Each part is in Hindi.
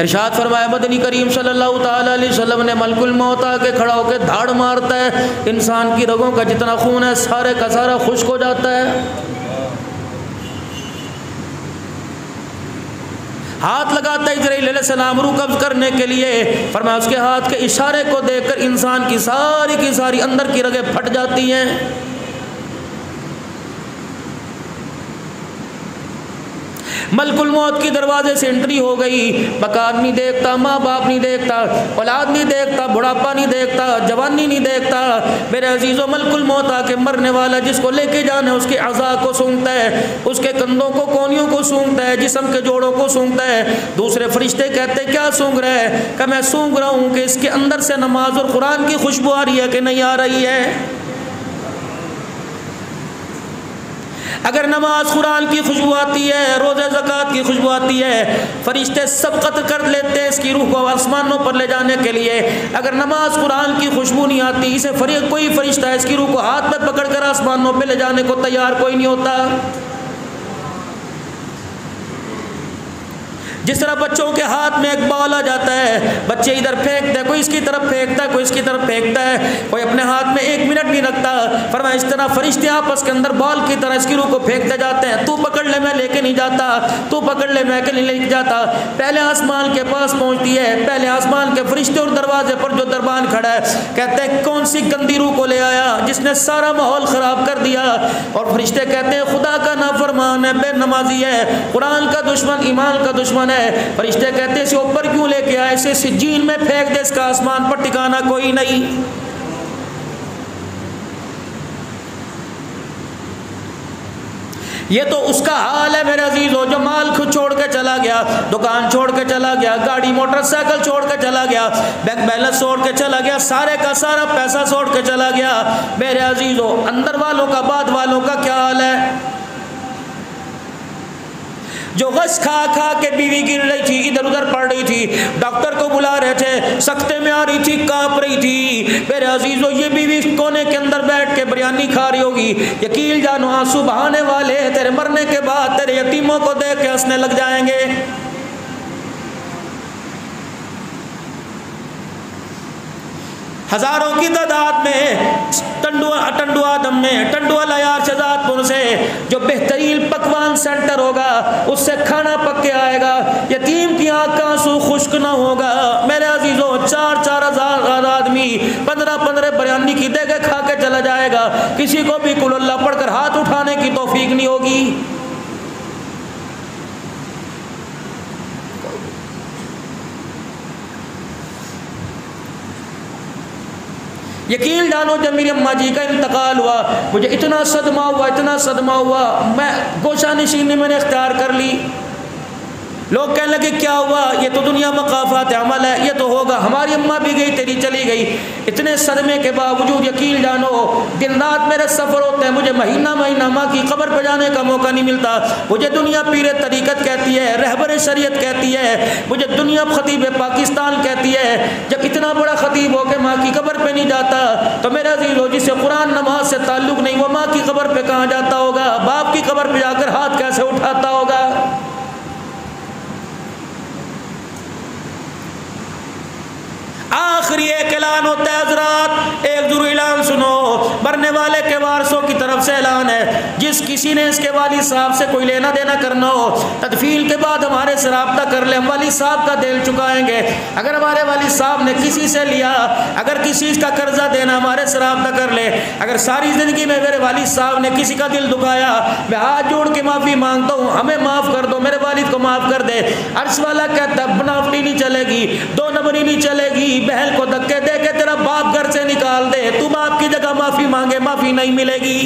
इरशाद फरमाया, मदनी करीम सल्लल्लाहु अलैहि वसल्लम ने मलकुल मौत आके खड़ा होकर धाड़ मारता है। इंसान की रगों का जितना खून है, सारे का सारा खुश्क हो जाता है। हाथ लगाता है सलाम रू कब्ज करने के लिए। फरमाया, उसके हाथ के इशारे को देखकर इंसान की सारी की सारी अंदर की रगें फट जाती हैं। मलकुल मौत की दरवाजे से एंट्री हो गई। मकान नहीं देखता माँ बाप नहीं देखता, औलाद नहीं देखता, बुढ़ापा नहीं देखता, जवानी नहीं देखता। मेरे अजीज़ों, मलकुल मौत आके मरने वाला, जिसको लेके जाना है, उसके अज़ा को सूंघता है, उसके कंधों को, कोनियों को सूंघता है, जिसम के जोड़ों को सूंघता है। दूसरे फरिश्ते कहते, क्या सूंघ रहा है? कि मैं सूंघ रहा हूँ कि इसके अंदर से नमाज़ और कुरान की खुशबू आ रही है कि नहीं आ रही है? अगर नमाज़ कुरान की खुशबू आती है, रोज़े ज़क़़त की खुशबू आती है, फरिश्ते सबकत कर लेते हैं इसकी रूह को आसमानों पर ले जाने के लिए। अगर नमाज़ कुरान की खुशबू नहीं आती, इसे फरी, कोई फरिश्ता है इसकी रूह को हाथ में पकड़ कर आसमानों पर ले जाने को तैयार कोई नहीं होता। जिस तरह बच्चों के हाथ में एक बॉल आ जाता है, बच्चे इधर फेंकते हैं, कोई इसकी तरफ़ फेंकता है, कोई इसकी तरफ़ फेंकता है, कोई अपने हाथ में एक मिनट नहीं रखता। फरमा इस तरह फरिश्ते आपस के अंदर बॉल की तरह इसकी रूह को फेंकते जाते हैं। तू पकड़ ले, मैं लेके नहीं जाता। तू पकड़ ले, मैं नहीं लेके जाता। पहले आसमान के पास पहुँचती है, पहले आसमान के फरिश्ते और दरवाजे पर जो दरबान खड़ा है, कहते हैं, कौन सी गंदी रूह को ले आया? जिसने सारा माहौल ख़राब कर दिया। और फरिश्ते कहते हैं, खुदा का नाफरमान है, बेनमाजी है। कुरान का दुश्मन, ईमान का दुश्मन है। फरिश्ते कहते हैं, इसे ऊपर क्यों लेके आए? इसे सिज्जीन में फेंक दे, इसका आसमान पर टिकाना कोई नहीं। ये तो उसका हाल है मेरे अज़ीज़ हो जो माल खुद छोड़ के चला गया, दुकान छोड़ के चला गया, गाड़ी, मोटरसाइकिल छोड़ के चला गया बैंक बैलेंस छोड़ के चला गया, सारे का सारा पैसा छोड़ के चला गया। मेरे अज़ीज़ हो अंदर वालों का, बाद वालों का क्या हाल है? जो गस खा खा के बीवी गिर रही थी, इधर उधर पड़ रही थी। डॉक्टर को बुला रहे थे, सख्ते में आ रही थी, काँप रही थी। मेरे अजीजों, ये बीवी कोने के अंदर बैठ के बिरयानी खा रही होगी। यकील जानो, आँसू बहाने वाले तेरे मरने के बाद तेरे यतीमों को देख के हंसने लग जाएँगे। हज़ारों की तादाद में, टंडुआ दम में, टंडुआ लयार शहजादपुर से, जो बेहतरीन पकवान सेंटर होगा, उससे खाना पक के आएगा। यतीम की आँख का आँसू खुश्क ना होगा। मेरे अजीजों, चार चार हज़ार आदमी, पंद्रह पंद्रह बयानी की देगे खा के चला जाएगा। किसी को भी कुल्ला पढ़कर हाथ उठाने की तोफीक नहीं होगी। यकीन जानो जब मेरी अम्मा जी का इंतकाल हुआ, मुझे इतना सदमा हुआ, इतना सदमा हुआ, मैं गोशा नशीनी मैंने अख्तियार कर ली। लोग कहने लगे, क्या हुआ? ये तो दुनिया मकाफात अमल है, ये तो होगा। हमारी अम्मा भी गई, तेरी चली गई। इतने सदमे के बावजूद यकीन जानो, दिन रात मेरे सफ़र होते हैं, मुझे महीना महीना माँ की खबर पर जाने का मौका नहीं मिलता। मुझे दुनिया पीर तरीक़त कहती है, रहबर शरीयत कहती है, मुझे दुनिया खतीब पाकिस्तान कहती है। जब इतना बड़ा खतीब हो के माँ की खबर पर नहीं जाता तो मेरा अज़ीज़ हो, जिसे कुरान नमाज़ से ताल्लुक़ नहीं, वो माँ की खबर पर कहाँ जाता होगा? बाप की खबर पर जाकर हाथ कैसे उठाता होगा? आखिरी एक ऐलान होता है हजरात। एक ज़रूर ऐलान सुनो। मरने वाले के वारसों की तरफ़ से ऐलान है। जिस किसी ने इसके वाली साहब से कोई लेना देना करना हो, तदफील के बाद हमारे से रबता कर ले। हम वाली साहब का दिल चुकाएँगे। अगर हमारे वाली साहब ने किसी से लिया, अगर किसी का कर्जा देना हमारे से रबता कर ले, अगर सारी ज़िंदगी में मेरे वालिद साहब ने किसी का दिल दुखाया, मैं हाथ जोड़ के माफ़ी माँगता हूँ। हमें माफ़ कर दो, मेरे वालिद को माफ़ कर दे। अर्श वाला कहता बनावटी नहीं चलेगी, दो नंबरी नहीं चलेगी बहन को धक्के दे के तेरा बाप घर से निकाल दे। तू बाप की जगह माफ़ी मांगे, माफ़ी नहीं मिलेगी।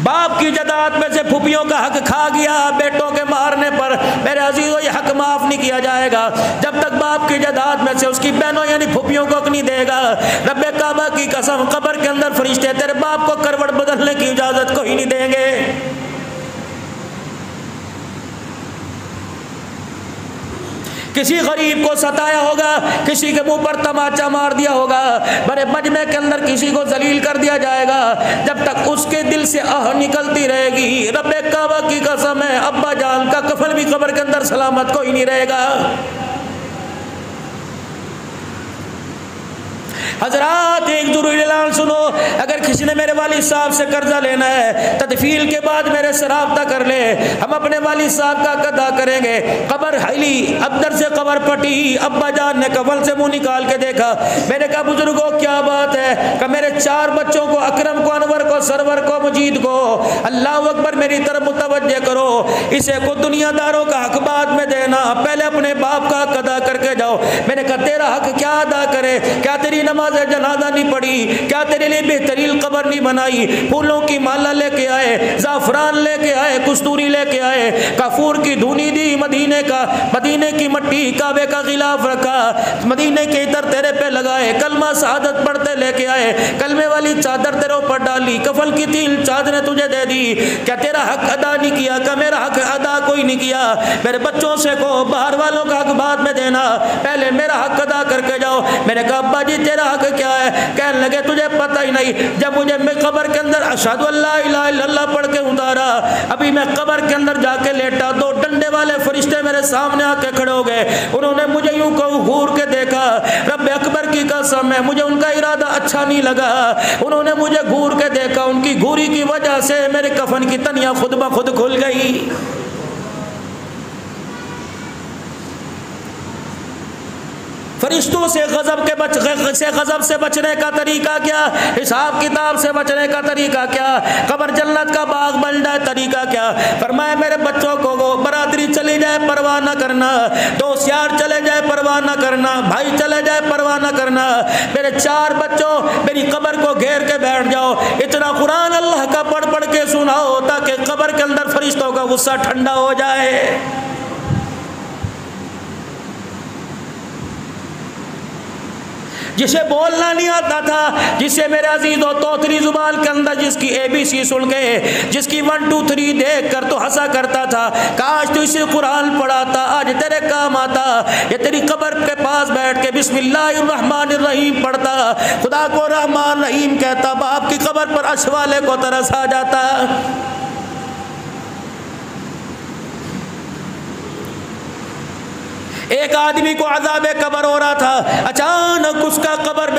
बाप की जदाद में से फुपियों का हक खा गया, बेटों के मारने पर। मेरे अजीजों, ये हक माफ़ नहीं किया जाएगा। जब तक बाप की जदाद में से उसकी बहनों, यानी फुपियों को नहीं देगा। रब्बे काबा की कसम, कब्र के अंदर फरिश्ते तेरे बाप को करवट बदलने की इजाज़त को ही नहीं देंगे। किसी गरीब को सताया होगा, किसी के मुँह पर तमाचा मार दिया होगा, बड़े मजमे के अंदर किसी को जलील कर दिया जाएगा, जब तक उसके दिल से आह निकलती रहेगी। रब काबा की कसम है, अब्बा जान का कफन भी कब्र के अंदर सलामत कोई नहीं रहेगा। हजरात, एक ज़रूरी सुनो। अगर किसी ने मेरे वाली साहब से कर्जा लेना है, तदफील के बाद मेरे से रबता कर ले। हम अपने वाली साहब का कदा करेंगे। कबर हली, अब्दर से कबर पटी, अब्बा जान ने कबल से मुँह निकाल के देखा। मैंने कहा, बुजुर्गो, क्या बात है? कि मेरे चार बच्चों को, अक्रम को, अनवर को, सरवर को, मजीद को, अल्लाह अकबर, मेरी तरफ़ मुतवजह करो। इसे को दुनियादारों का हक बाद में देना। पहले अपने बाप का हक अदा करके जाओ। मैंने कहा, तेरा हक क्या अदा करे? क्या तेरी नमाज़ जनाजा नहीं पढ़ी। क्या तेरे लिए बेहतरीन कबर नहीं बनाई? फूलों की माला लेके आए, जाफरान लेके आए, कस्तूरी लेके आए। कफूर की धुनी दी मदीने का, मदीने की मट्टी काबे का खिलाफ रखा। मदीने के इधर तेरे पे लगाए, कलमा शहादत पढ़ते लेके आए। कलमे वाली चादर तेरे ऊपर डाली कफल की तीन चादरें तुझे दे दी। क्या तेरा हक अदा नहीं किया? क्या मेरा हक अदा कोई नहीं किया? मेरे बच्चों से को बाहर वालों का हक बाद में देना। पहले मेरा हक अदा करके जाओ। मैंने कहा अब्बा जी तेरा हक क्या है? कहने लगे, तुझे पता ही नहीं, जब मुझे मैं कबर के अंदर अशाद अल्लाह पढ़ के उतारा, अभी मैं कबर के अंदर जाके लेटा, दो डंडे वाले फरिश्ते मेरे सामने आके खड़े हो गए। उन्होंने मुझे यूँ कहूँ घूर के देखा रब अकबर की कसम है, मुझे उनका इरादा अच्छा नहीं लगा। उन्होंने मुझे घूर के देखा, उनकी घूरी की वजह से मेरे कफन की तनिया खुद ब खुद खुल गई। फरिश्तों से गजब के बच से गजब से बचने का तरीका क्या? हिसाब किताब से बचने का तरीका क्या? कबर जन्नत का बाग बन जाए तरीका क्या? फरमाए, मेरे बच्चों को बरादरी चली जाए, परवाह न करना। दोस्त यार चले जाए, परवाह न करना। भाई चले जाए, परवाह न करना। मेरे चार बच्चों, मेरी कबर को घेर के बैठ जाओ। इतना कुरान अल्लाह का पढ़ पढ़ के सुनाओ, ताकि कबर के अंदर फरिश्तों का गुस्सा ठंडा हो जाए। जिसे बोलना नहीं आता था, जिसे मेरे अज़ीज़ और तोतरी ज़ुबान के अंदर जिसकी ए बी सी सुन गए जिसकी वन टू थ्री देख कर तो हंसा करता था, काश तू इसे कुरान पढ़ाता, आज तेरे काम आता, ये तेरी कबर के पास बैठ के बिस्मिल्लाहमान रहीम पढ़ता, खुदा को रहमान रहीम कहता, बाप की कबर पर अश वाले को तरस आ जाता। एक आदमी को अजाब कबर हो रहा था। अचानक उसका कबर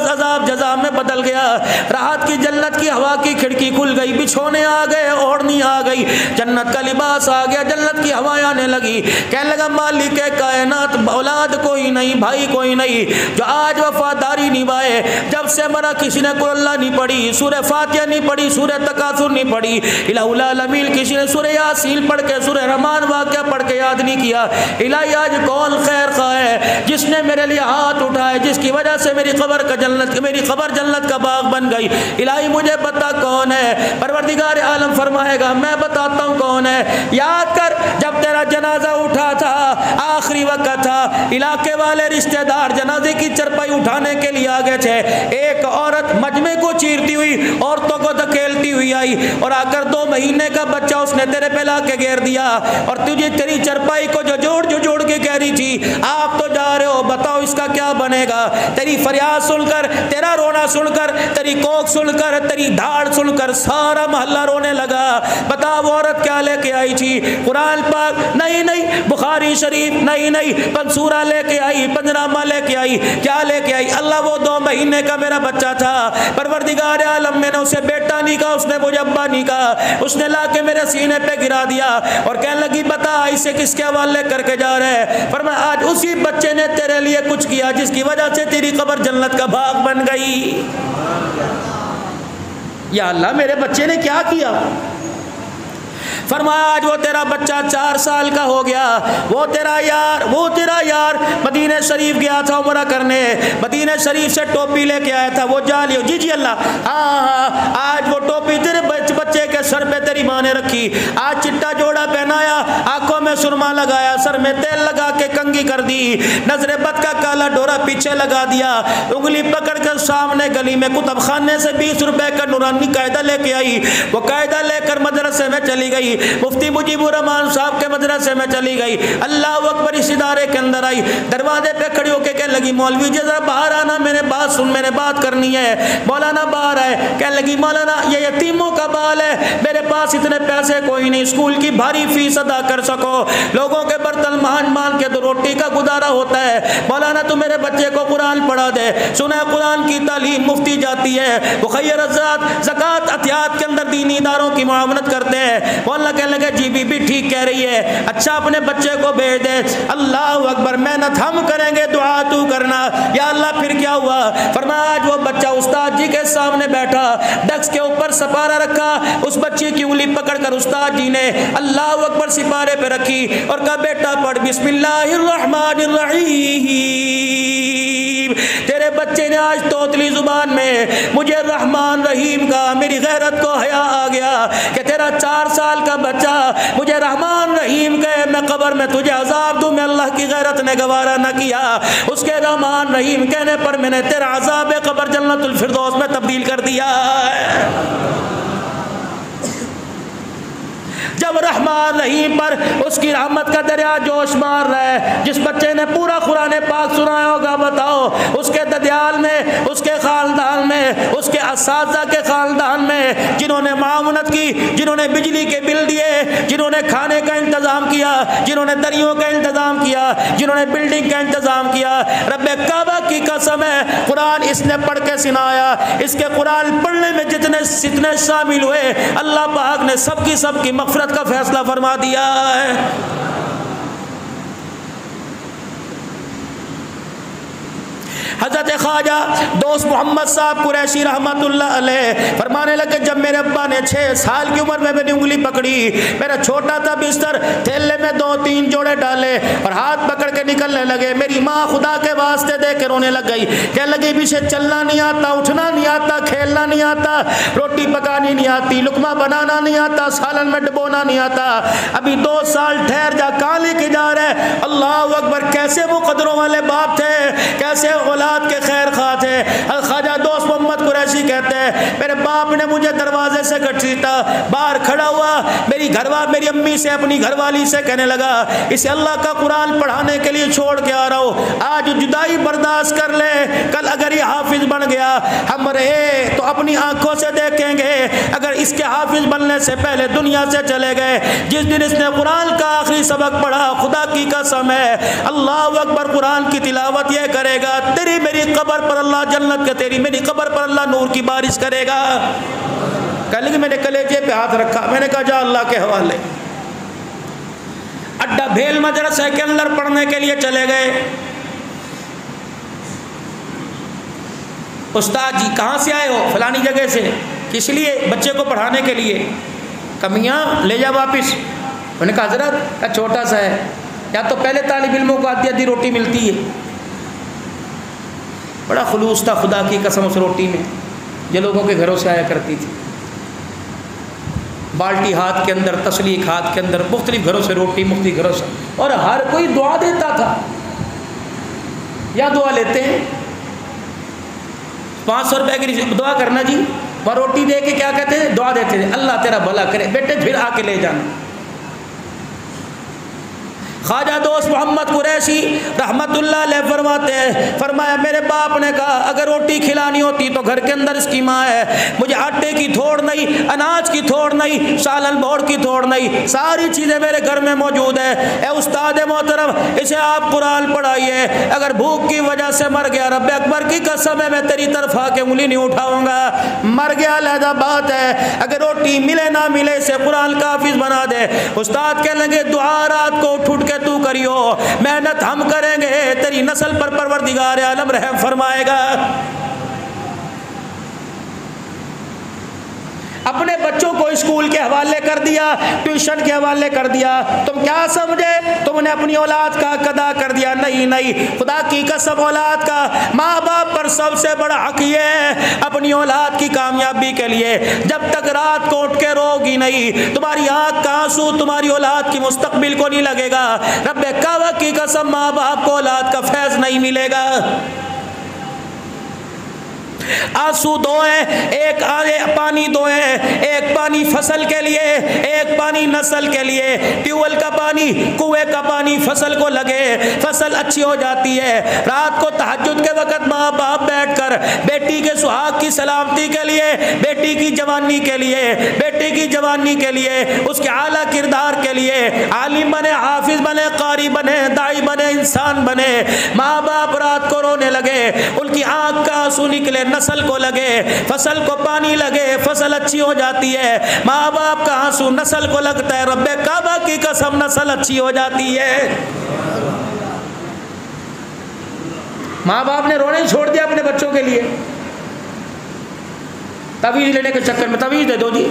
अजाब जजा में बदल गया। राहत की, जन्नत की, हवा की खिड़की खुल गई, बिछोने आ गए, ओढ़नी आ गई। जन्नत का लिबास आ गया, जन्नत की हवाएँ आने लगी। कहने लगा, मालिक कायनात, औलाद कोई नहीं, भाई कोई नहीं, जो आज वफादारी निभाए। जब से मरा, किसी ने कुल्ला नहीं पढ़ी सूर्य फातिया नहीं पढ़ी सूर्य तकासुर नहीं पढ़ी इलामील किसी ने सूर्य यासील पढ़ के सूर्य रमान वाक्य पढ़ के याद नहीं किया। इलाही आज कौन खैर खा है जिसने मेरे लिए हाथ उठाए, जिसकी वजह से मेरी खबर का जन्नत, मेरी खबर जन्नत का बाग बन गई। इलाही, मुझे पता कौन है? परवरदिगार आलम फरमाएगा, मैं बताता हूँ कौन है। याद कर, जब तेरा जनाजा उठा था, आखिरी वक्त था, इलाके वाले रिश्तेदार जनाजे की चरपाई उठाने के लिए आ गए थे। एक औरत मजमे को चीरती हुई औरतों को धकेलती हुई आई, और आकर दो महीने का बच्चा उसने तेरे पे ला के घेर दिया। और तुझे, तेरी चरपाई को जो जोड़ जो जोड़ के कह थी। आप तो जा रहे हो, बताओ इसका क्या बनेगा? तेरी फरियाद सुनकर, तेरा रोना सुनकर, तेरी कोक सुनकर, तेरी धाड़ सुनकर सारा मोहल्ला रोने लगा। बता, वो औरत क्या लेके आई थी? कुरान पाक, नहीं नहीं, बुखारी शरीफ, नहीं नहीं, पंसूरा लेके आई, पंजनामा लेके आई, क्या लेके आई? अल्लाह, वो दो महीने का मेरा बच्चा था। परवरदिगार आलम, मैंने उसे बेटा नहीं कहा, उसने मुझे अब्बा नहीं कहा। उसने ला के मेरे सीने पे गिरा दिया और कहने लगी, बता, इसे किसके हवाले करके जा रहे हैं? पर मैं आज उसी बच्चे ने तेरे लिए कुछ किया जिसकी वजह से तेरी कबर जन्नत का भाग बन गई। या अल्लाह, मेरे बच्चे ने क्या किया? फरमाया आज वो तेरा बच्चा चार साल का हो गया। वो तेरा यार, वो तेरा यार मदीने शरीफ गया था उम्र करने। मदीने शरीफ से टोपी लेके आया था, वो जा लियो। जी जी अल्लाह। हाँ हाँ आज वो टोपी तेरे बच बच्चे के सर पे तेरी माँ ने रखी। आज चिट्टा जोड़ा पहनाया, आँखों में सुरमा लगाया, सर में तेल लगा के कंगी कर दी। नजरे बद का काला डोरा पीछे लगा दिया। उंगली पकड़ कर सामने गली में कुतब खाने से बीस रुपए का नूरानी कायदा लेके आई। वो कायदा लेकर मदरसे में चली गई। मुफ्ती मुजीबुर रहमान साहब के मदरसे में चली गई। अल्लाह अकबर इस इदारे के अंदर आई। दरवाजे पे खड़ी होकर कह लगी, मौलवी जी, जरा बाहर आना मैंने बात सुन मैंने बात करनी है। मौलाना बाहर आए। कह लगी, मौलाना, ये यतीमों का बाल है। मेरे पास इतने पैसे कोई नहीं। स्कूल की भारी फ़ीस अदा कर सको। लोगों के बर्तन मान मान के तो रोटी का गुजारा होता है। मौलाना, तू मेरे बच्चे को कुरान पढ़ा दे। सुना, कुरान की तालीम मुफ्ती जाती है। बुखैर जक़ात, अतियात के अंदर दीनी इदारों की मामनत करते हैं। मौलाना कहने लगे जी बीबी ठीक कह रही है। अच्छा अपने बच्चे को भेज दे। अल्लाह अकबर, मेहनत हम करेंगे, दुआ तू करना। या अल्लाह, फिर क्या हुआ? फरमाया आज वो बच्चा उस्ताद जी के सामने बैठा, डस्क के ऊपर सपारा रखा, उस बच्चे की उंगली पकड़कर उस्ताद जी ने अल्लाह अकबर सिपारे पे रखी और कहा, बेटा, पढ़ बिस्मिल्लाहिर्रहमानिर्रहीम तेरे बच्चे ने आज तोतली ज़ुबान में मुझे रहमान रहीम का, मेरी गैरत को हया आ गया कि तेरा चार साल का बच्चा मुझे रहमान रहीम कहे मैं कब्र में तुझे अजाब दूँ, मैं अल्लाह की गैरत ने गवारा न किया। उसके रहमान रहीम कहने पर मैंने तेरा अजाब कब्र जन्नतुल फिरदौस में तब्दील कर दिया जब रहमान रहीम पर उसकी रहमत का दरिया जोश मार रहा है, जिस बच्चे ने पूरा कुरान पाक सुनाया होगा, बताओ, उसके ददियाल में, उसके खानदान में, उसके इस के खानदान में, जिन्होंने मामनत की, जिन्होंने बिजली के बिल दिए, जिन्होंने खाने का इंतज़ाम किया, जिन्होंने दरियों का इंतज़ाम किया, जिन्होंने बिल्डिंग का इंतज़ाम किया रब काबा की कसम है, कुरान इसने पढ़ के सुनाया, इसके कुरान पढ़ने में जितने जितने शामिल हुए, अल्लाह ने सबकी सबकी मफरत का फैसला फरमा दिया है। हज़रत ख्वाजा दोस्त मोहम्मद साहब कुरैशी रहमत फरमाने लगे, जब मेरे अब्बा ने छः साल की उम्र में मेरी उंगली पकड़ी, मेरा छोटा था बिस्तर थैले में दो तीन जोड़े डाले और हाथ पकड़ के निकलने लगे। मेरी माँ खुदा के वास्ते दे के रोने लग गई। कह लगी, पीछे चलना नहीं आता, उठना नहीं आता, खेलना नहीं आता, रोटी पकानी नहीं आती, लुकमा बनाना नहीं आता, सालन में डबोना नहीं आता। अभी दो साल ठहर जा, कहाँ लेके जा रहे? अल्लाह अकबर, कैसे वो कदरों वाले बाप थे? कैसे औलाद के खैर खा थे ख्वाजा दोस्त मोहम्मद कुरैशी कहते हैं, मेरे बाप ने मुझे दरवाजे से घसीटा बाहर खड़ा हुआ, मेरी घरवा मेरी अम्मी से अपनी घरवाली से कहने लगा, इसे अल्लाह का कुरान पढ़ाने के लिए छोड़ के आ रहा हूँ। आज जुदाई बर्दाश्त कर ले, कल अगर ये हाफिज बन गया, हम रहे तो अपनी आँखों से देखेंगे। अगर इसके हाफिज बनने से पहले दुनिया से चले गए, जिस दिन इसने कुरान का आखिरी सबक पढ़ा, खुदा की कसम है, अल्लाह अकबर कुरान की तिलावत यह करेगा, तेरी मेरी कब्र पर अल्लाह जन्नत के, तेरी मेरी कब्र पर अल्लाह नूर की बारिश करेगा। कल कि मैंने कलेजे पे हाथ रखा। मैंने कहा, जा अल्लाह के हवाले। अड्डा भेल मदरसे के अंदर पढ़ने के लिए चले गए। उस्ताद जी, कहाँ से आए हो? फलानी जगह से। किस लिए? बच्चे को पढ़ाने के लिए। कमियाँ? ले जा वापिस। मैंने कहा, हज़रत छोटा सा है? या तो पहले तालब इल्मों को आधी आधी रोटी मिलती है। बड़ा खलूस था खुदा की कसम उस रोटी में जो लोगों के घरों से आया करती थी। बाल्टी हाथ के अंदर, तसलीक हाथ के अंदर, मुख्तलिफ़ घरों से रोटी, मुख्तलिफ़ घरों से। और हर कोई दुआ देता था। या दुआ लेते हैं? पाँच सौ रुपए की दुआ करना जी। वह रोटी दे के क्या कहते हैं? दुआ देते थे अल्लाह तेरा भला करे। बेटे, फिर आके ले जाना। ख्वाजा दोस्त मोहम्मद कुरैशी रहमत फरमाते हैं, फरमाया, मेरे बाप ने कहा, अगर रोटी खिलानी होती तो घर के अंदर इसकी माँ है, मुझे आटे की थोड़ नहीं, अनाज की थोड़ नहीं, सालन भोड़ की थोड़ नहीं, सारी चीज़ें मेरे घर में मौजूद है। ए उस्ताद मोहतरम, इसे आप कुरान पढ़ाइए, अगर भूख की वजह से मर गया रब अकबर की कसम है, मैं तेरी तरफ़ आके उंगली नहीं उठाऊँगा। मर गया लहदा बात है, अगर रोटी मिले ना मिले, इसे कुरान का हाफिज बना दे। उस्ताद कह लेंगे, दुआ रात को उठ उठ के तू करियो मेहनत हम करेंगे तेरी नस्ल पर परवर दिगार आलम रहम फरमाएगा। अपने बच्चों को स्कूल के हवाले कर दिया, ट्यूशन के हवाले कर दिया। तुम क्या समझे? तुमने अपनी औलाद का कदा कर दिया? नहीं नहीं। खुदा की कसम औलाद का माँ बाप पर सबसे बड़ा हक ये है अपनी औलाद की कामयाबी के लिए। जब तक रात को उठ के रोगी नहीं, तुम्हारी आँख का आँसू तुम्हारी औलाद की मुस्तकबिल को नहीं लगेगा। रब कावा की कसम माँ बाप को औलाद का फैज नहीं मिलेगा। आँसू दो हैं एक आगे पानी दो हैं एक पानी फ़सल के लिए, एक पानी नस्ल के लिए। ट्यूबवेल का पानी, कुएँ का पानी फ़सल को लगे, फ़सल अच्छी हो जाती है। रात को तहजद के वक्त माँ बाप बैठ कर बेटी के सुहाग की सलामती के लिए, बेटी की जवानी के लिए, बेटी की जवानी के लिए, उसके आला किरदार के लिए, आलिम बने, हाफिज बने, कारी बने, दाई बने, इंसान बने। माँ बाप रात को रोने लगे, उनकी आँख का आँसू निकले नस्ल को लगे, फ़सल को पानी लगे, फ़सल अच्छी हो जाती है। माँ बाप का आँसू नस्ल को लगता है, रब्बे काबा की कसम नस्ल अच्छी हो जाती है। माँ बाप ने रोने छोड़ दिया अपने बच्चों के लिए। तवीज लेने के चक्कर में, तवीज दे दो जी।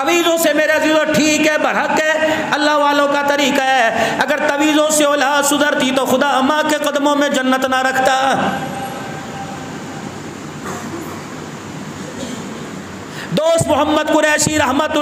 तवीज़ों से मेरे अजीज़ों ठीक है, बरहक है, अल्लाह वालों का तरीका है। अगर तवीज़ों से औलाद सुधरती तो खुदा अम्मा के कदमों में जन्नत ना रखता। दोस्त मोहम्मद कुरैशी रहमत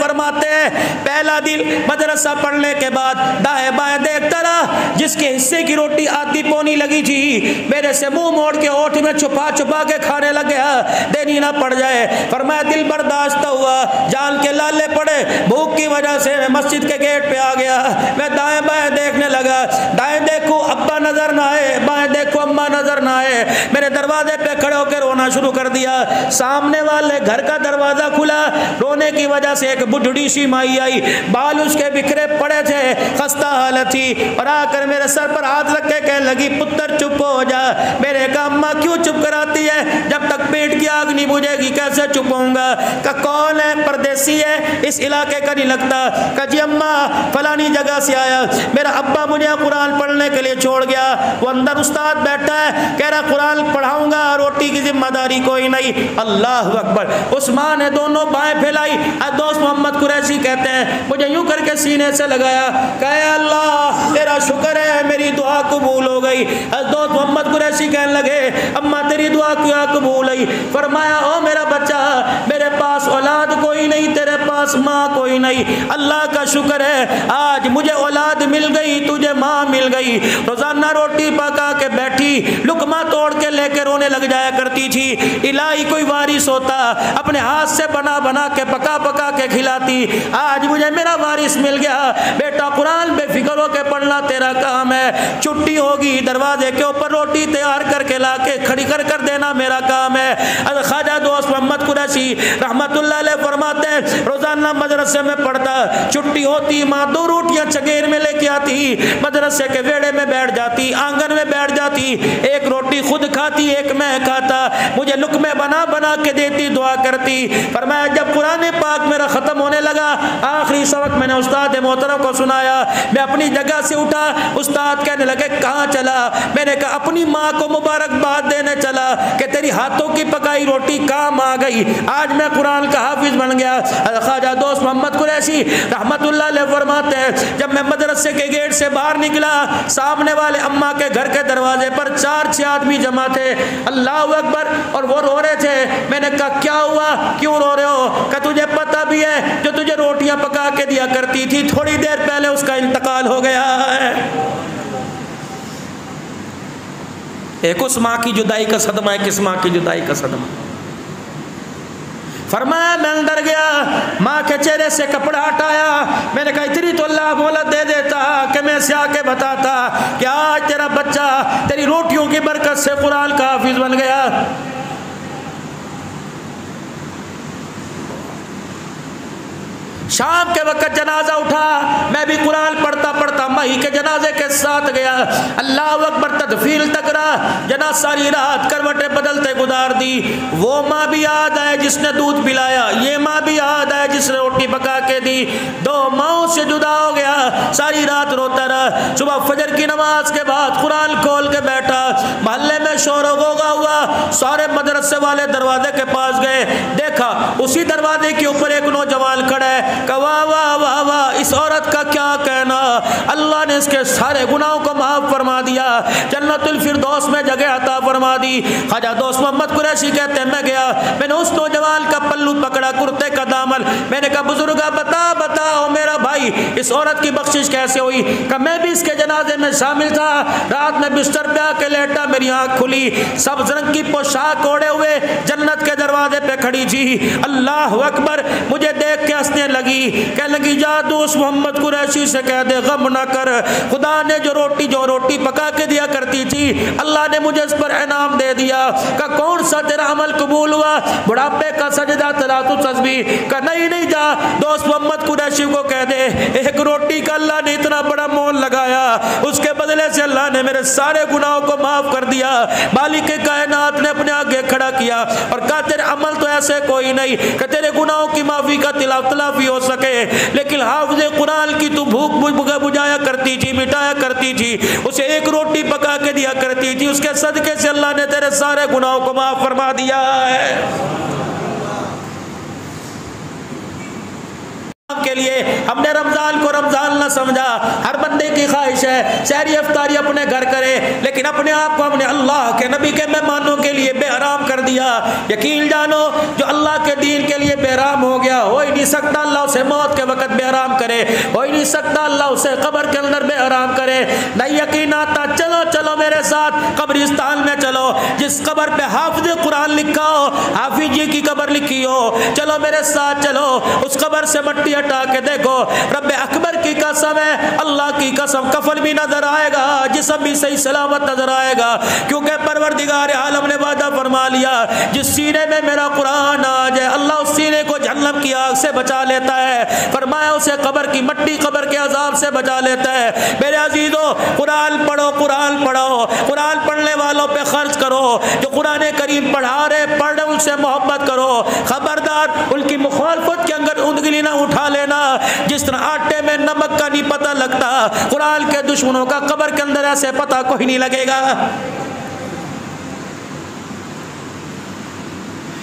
फरमाते हैं, पहला दिन मदरसा पढ़ने के बाद दाएँ बाएँ देखता रहा जिसके हिस्से की रोटी आधी पोनी लगी थी, मेरे से मुँह मोड़ के ओठ में छुपा छुपा के खाने लग गया देनी ना पड़ जाए। पर मैं दिल बर्दाश्त हुआ, जान के लाले पड़े, भूख की वजह से मैं मस्जिद के गेट पे आ गया। मैं दाएँ बाएँ देखने लगा, दाएँ देखो अब्बा नज़र ना आए, बाएँ देखो अम्मा नज़र ना आए। मेरे दरवाजे पे खड़े होकर रोना शुरू कर दिया। सामने वाले घर का दरवाज़ा खुला। रोने की वजह से एक बुढ़ी सी माई आई। बाल उसके बिखरे पड़े थे, खस्ता हालत थी। और आकर मेरे सर पर हाथ रख के कहने लगी, पुत्र, चुप हो जा। मेरे का अम्मा क्यों चुप कराती है? जब तक पेट की आग नहीं बुझेगी, कैसे चुप का कौन है? परदेसी है? इस इलाके का नहीं लगता। का जी अम्मा, फलानी जगह से आया। मेरा अब्बा मुझे कुरान पढ़ने के लिए छोड़ गया। वो अंदर उस्ताद बैठा है। कह रहा, कुरान पढ़ाऊँगा, रोटी की ज़िम्मेदारी कोई नहीं। अल्लाह अकबर। उस माँ ने दोनों बाएँ फैलाई। दोस्त मोहम्मद कुरैसी कहते हैं, मुझे यूँ करके सीने से लगाया, कहे, अल्लाह, तेरा शुक्र है, मेरी दुआ कबूल हो गई। दोस्त मोहम्मद कुरैसी कहने लगे, अम्मा, तेरी दुआ क्या कबूल हुई? फरमाया, ओ मेरा बच्चा, मेरे पास औलाद कोई नहीं, तेरे पास माँ कोई नहीं। अल्लाह का शुक्र है, आज मुझे औलाद मिल गई, तुझे माँ मिल गई। रोज़ाना रोटी पका के बैठी, लुकमा तोड़ के लेके रोने लग जाया करती थी। इलाही कोई वारिस होता, अपने हाथ से बना बना के, पका पका के खिलाती। आज मुझे मेरा वारिस मिल गया। बेटा, कुरान बेफिक्र होकर पढ़ना तेरा काम है। छुट्टी होगी, दरवाजे के ऊपर रोटी तैयार करके ला के खड़ी कर कर देना मेरा काम है। खाजा दोस्त मोहम्मद कुरैशी रहमत फरमाते हैं, रोज़ाना मदरसे में पढ़ता, छुट्टी होती, माँ दो रोटियाँ चगेर में लेके आती, मदरसे के वेड़े में बैठ जाती, आँगन में बैठ जाती, एक रोटी खुद खाती, एक मैं खाता। मुझे लुकमे बना बना के देती, दुआ करती पर मैं जब पुराने पाक मेरा ख़त्म होने लगा, आखिरी सबक मैंने उस्ताद मोहतरम को सुनाया। मैं अपनी जगह से उठा, उस्ताद कहने लगे, कहाँ चला? मैंने कहा, अपनी माँ को मुबारकबाद देने चला, कि तेरी हाथों की पकाई रोटी काम आ गई। आज मैं कुरान का हाफिज बन गया। ख्वाजा दोस्त मोहम्मद कुरैशी रहमत फरमाते हैं, जब मैं मदरसे के गेट से बाहर निकला, सामने वाले अम्मा के घर के दरवाजे पर चार छह आदमी जमा थे, अल्लाह अकबर और वो रो रहे थे। मैंने कहा, क्या हुआ? क्यों रो रहे हो? क्या तुझे पता भी है, जो तुझे रोटियाँ पका के दिया करती थी, थोड़ी देर पहले उसका इंतकाल हो गया है। एक उस माँ की जुदाई का सदमा है किस माँ की जुदाई का सदमा। फरमाया, मैं अंदर गया, माँ के चेहरे से कपड़ा हटाया। मैंने कहा, इतनी तो अल्लाह मोहलत दे देता कि मैं से आके बताता कि आज तेरा बच्चा तेरी रोटियों की बरकत से कुरान का हाफिज बन गया। शाम के वक्त जनाजा उठा। मैं भी कुरान पढ़ता पढ़ता मही के जनाजे के साथ गया। अल्लाह अकबर तदफील तक रहा। जना सारी रात करवटे बदलते गुजार दी। वो माँ भी याद आए जिसने दूध पिलाया। ये माँ भी याद आए जिसने रोटी पका के दी। दो माओ से जुदा हो गया। सारी रात रोता रहा। सुबह फजर की नमाज़ के बाद कुरान खोल के बैठा। मोहल्ले में शोर होगा हुआ। सारे मदरसे वाले दरवाजे के पास गए। देखा, उसी दरवाजे के ऊपर एक नौजवान खड़ा है। वाह वाह वाह वाह, इस औरत का क्या कहना? अल्लाह ने इसके सारे गुनाहों को माफ़ फरमा दिया। जन्नतुल फिरदौस में जगह अता फरमा दी। खाजा दोस्त मोहम्मद कुरैशी कहते मैं गया। मैंने उस नौजवान का पल्लू पकड़ा, कुर्ते का दामन। मैंने कहा, बुज़ुर्ग, बता, बताओ मेरा भाई, इस औरत की बख्शिश कैसे हुई? कहा, मैं भी इसके जनाजे में शामिल था। रात में बिस्तर पे आके लेटा, मेरी आँख खुली। सब रंग की पोशाक ओढ़े हुए जन्नत के दरवाजे पे खड़ी जी। अल्लाह अकबर, मुझे देख के हंसने लगी। लगी, कह लगी, जा दोस्त मोहम्मद कुरैशी से कह दे, गम ना कर। खुदा ने जो रोटी जो रोटी पका के दिया करती थी, अल्लाह ने मुझे इस पर इनाम दे दिया। का कौन सा तेरा अमल कबूल हुआ? बुढ़ापे का सजदा तला तू तस्बी का नहीं नहीं जा, दोस्त मोहम्मद कुरैशी को कह दे, एक रोटी का अल्लाह ने इतना बड़ा मोल लगाया। उसके बदले से अल्लाह ने मेरे सारे गुनाहों को माफ़ कर दिया। मालिक कायनात ने अपने आगे खड़ा किया। और कहा, तेरे अमल तो ऐसे कोई नहीं। कि तेरे गुनाहों की माफ़ी का तिला तलाफी हो सके। लेकिन हाफज कुरान की तो भूख बुझाया करती थी, मिटाया करती थी। उसे एक रोटी पका के दिया करती थी। उसके सदके से अल्लाह ने तेरे सारे गुनाहों को माफ़ फरमा दिया है। के लिए हमने रमज़ान को रमज़ान ना समझा। हर बंदे की ख्वाहिश है, शहरी अफ्तारी अपने घर करे, लेकिन अपने आप को हमने अल्लाह के नबी के मेहमानों के लिए बेहराम कर दिया। यकीन जानो, जो अल्लाह के दीन के लिए बेहराम हो गया, हो ही नहीं सकता अल्लाह उसे मौत के वक्त बेहराम करे, हो ही नहीं सकता अल्लाह उसे कब्र के अंदर बेहराम करे। नहीं यकीन आता, चलो चलो मेरे साथ कब्रिस्तान में चलो, जिस कब्र पे हाफिज कुरान लिखा हो, हाफिज जी की कब्र लिखी हो, चलो मेरे साथ चलो, उस कब्र से मट्टी हटा के देखो रब अकबर की कसम है, अल्लाह की कसम कफल भी नज़र आएगा, जिसम भी सही सलामत नज़र आएगा। क्योंकि परवरदिगार आलम ने वादा फरमा लिया, जिस सीने में मेरा कुरान आ जाए अल्लाह उस सीने को जन्नम की आग से बचा लेता है। फरमाया उसे कब्र की मट्टी कब्र के अजाब से बचा लेता है। मेरे अजीजों, कुरान पढ़ो कुरान पढ़ो कुरान पढ़ने वालों पे खर्च करो। जो कुरान करीम पढ़ा रहे, पढ़ उनसे मोहब्बत करो। खबरदार, उनकी उंगली ना उठा लेना। जिस तरह आटे में नमक का नहीं पता लगता, कुरान के दुश्मनों का कबर के अंदर ऐसे पता कोई नहीं लगेगा।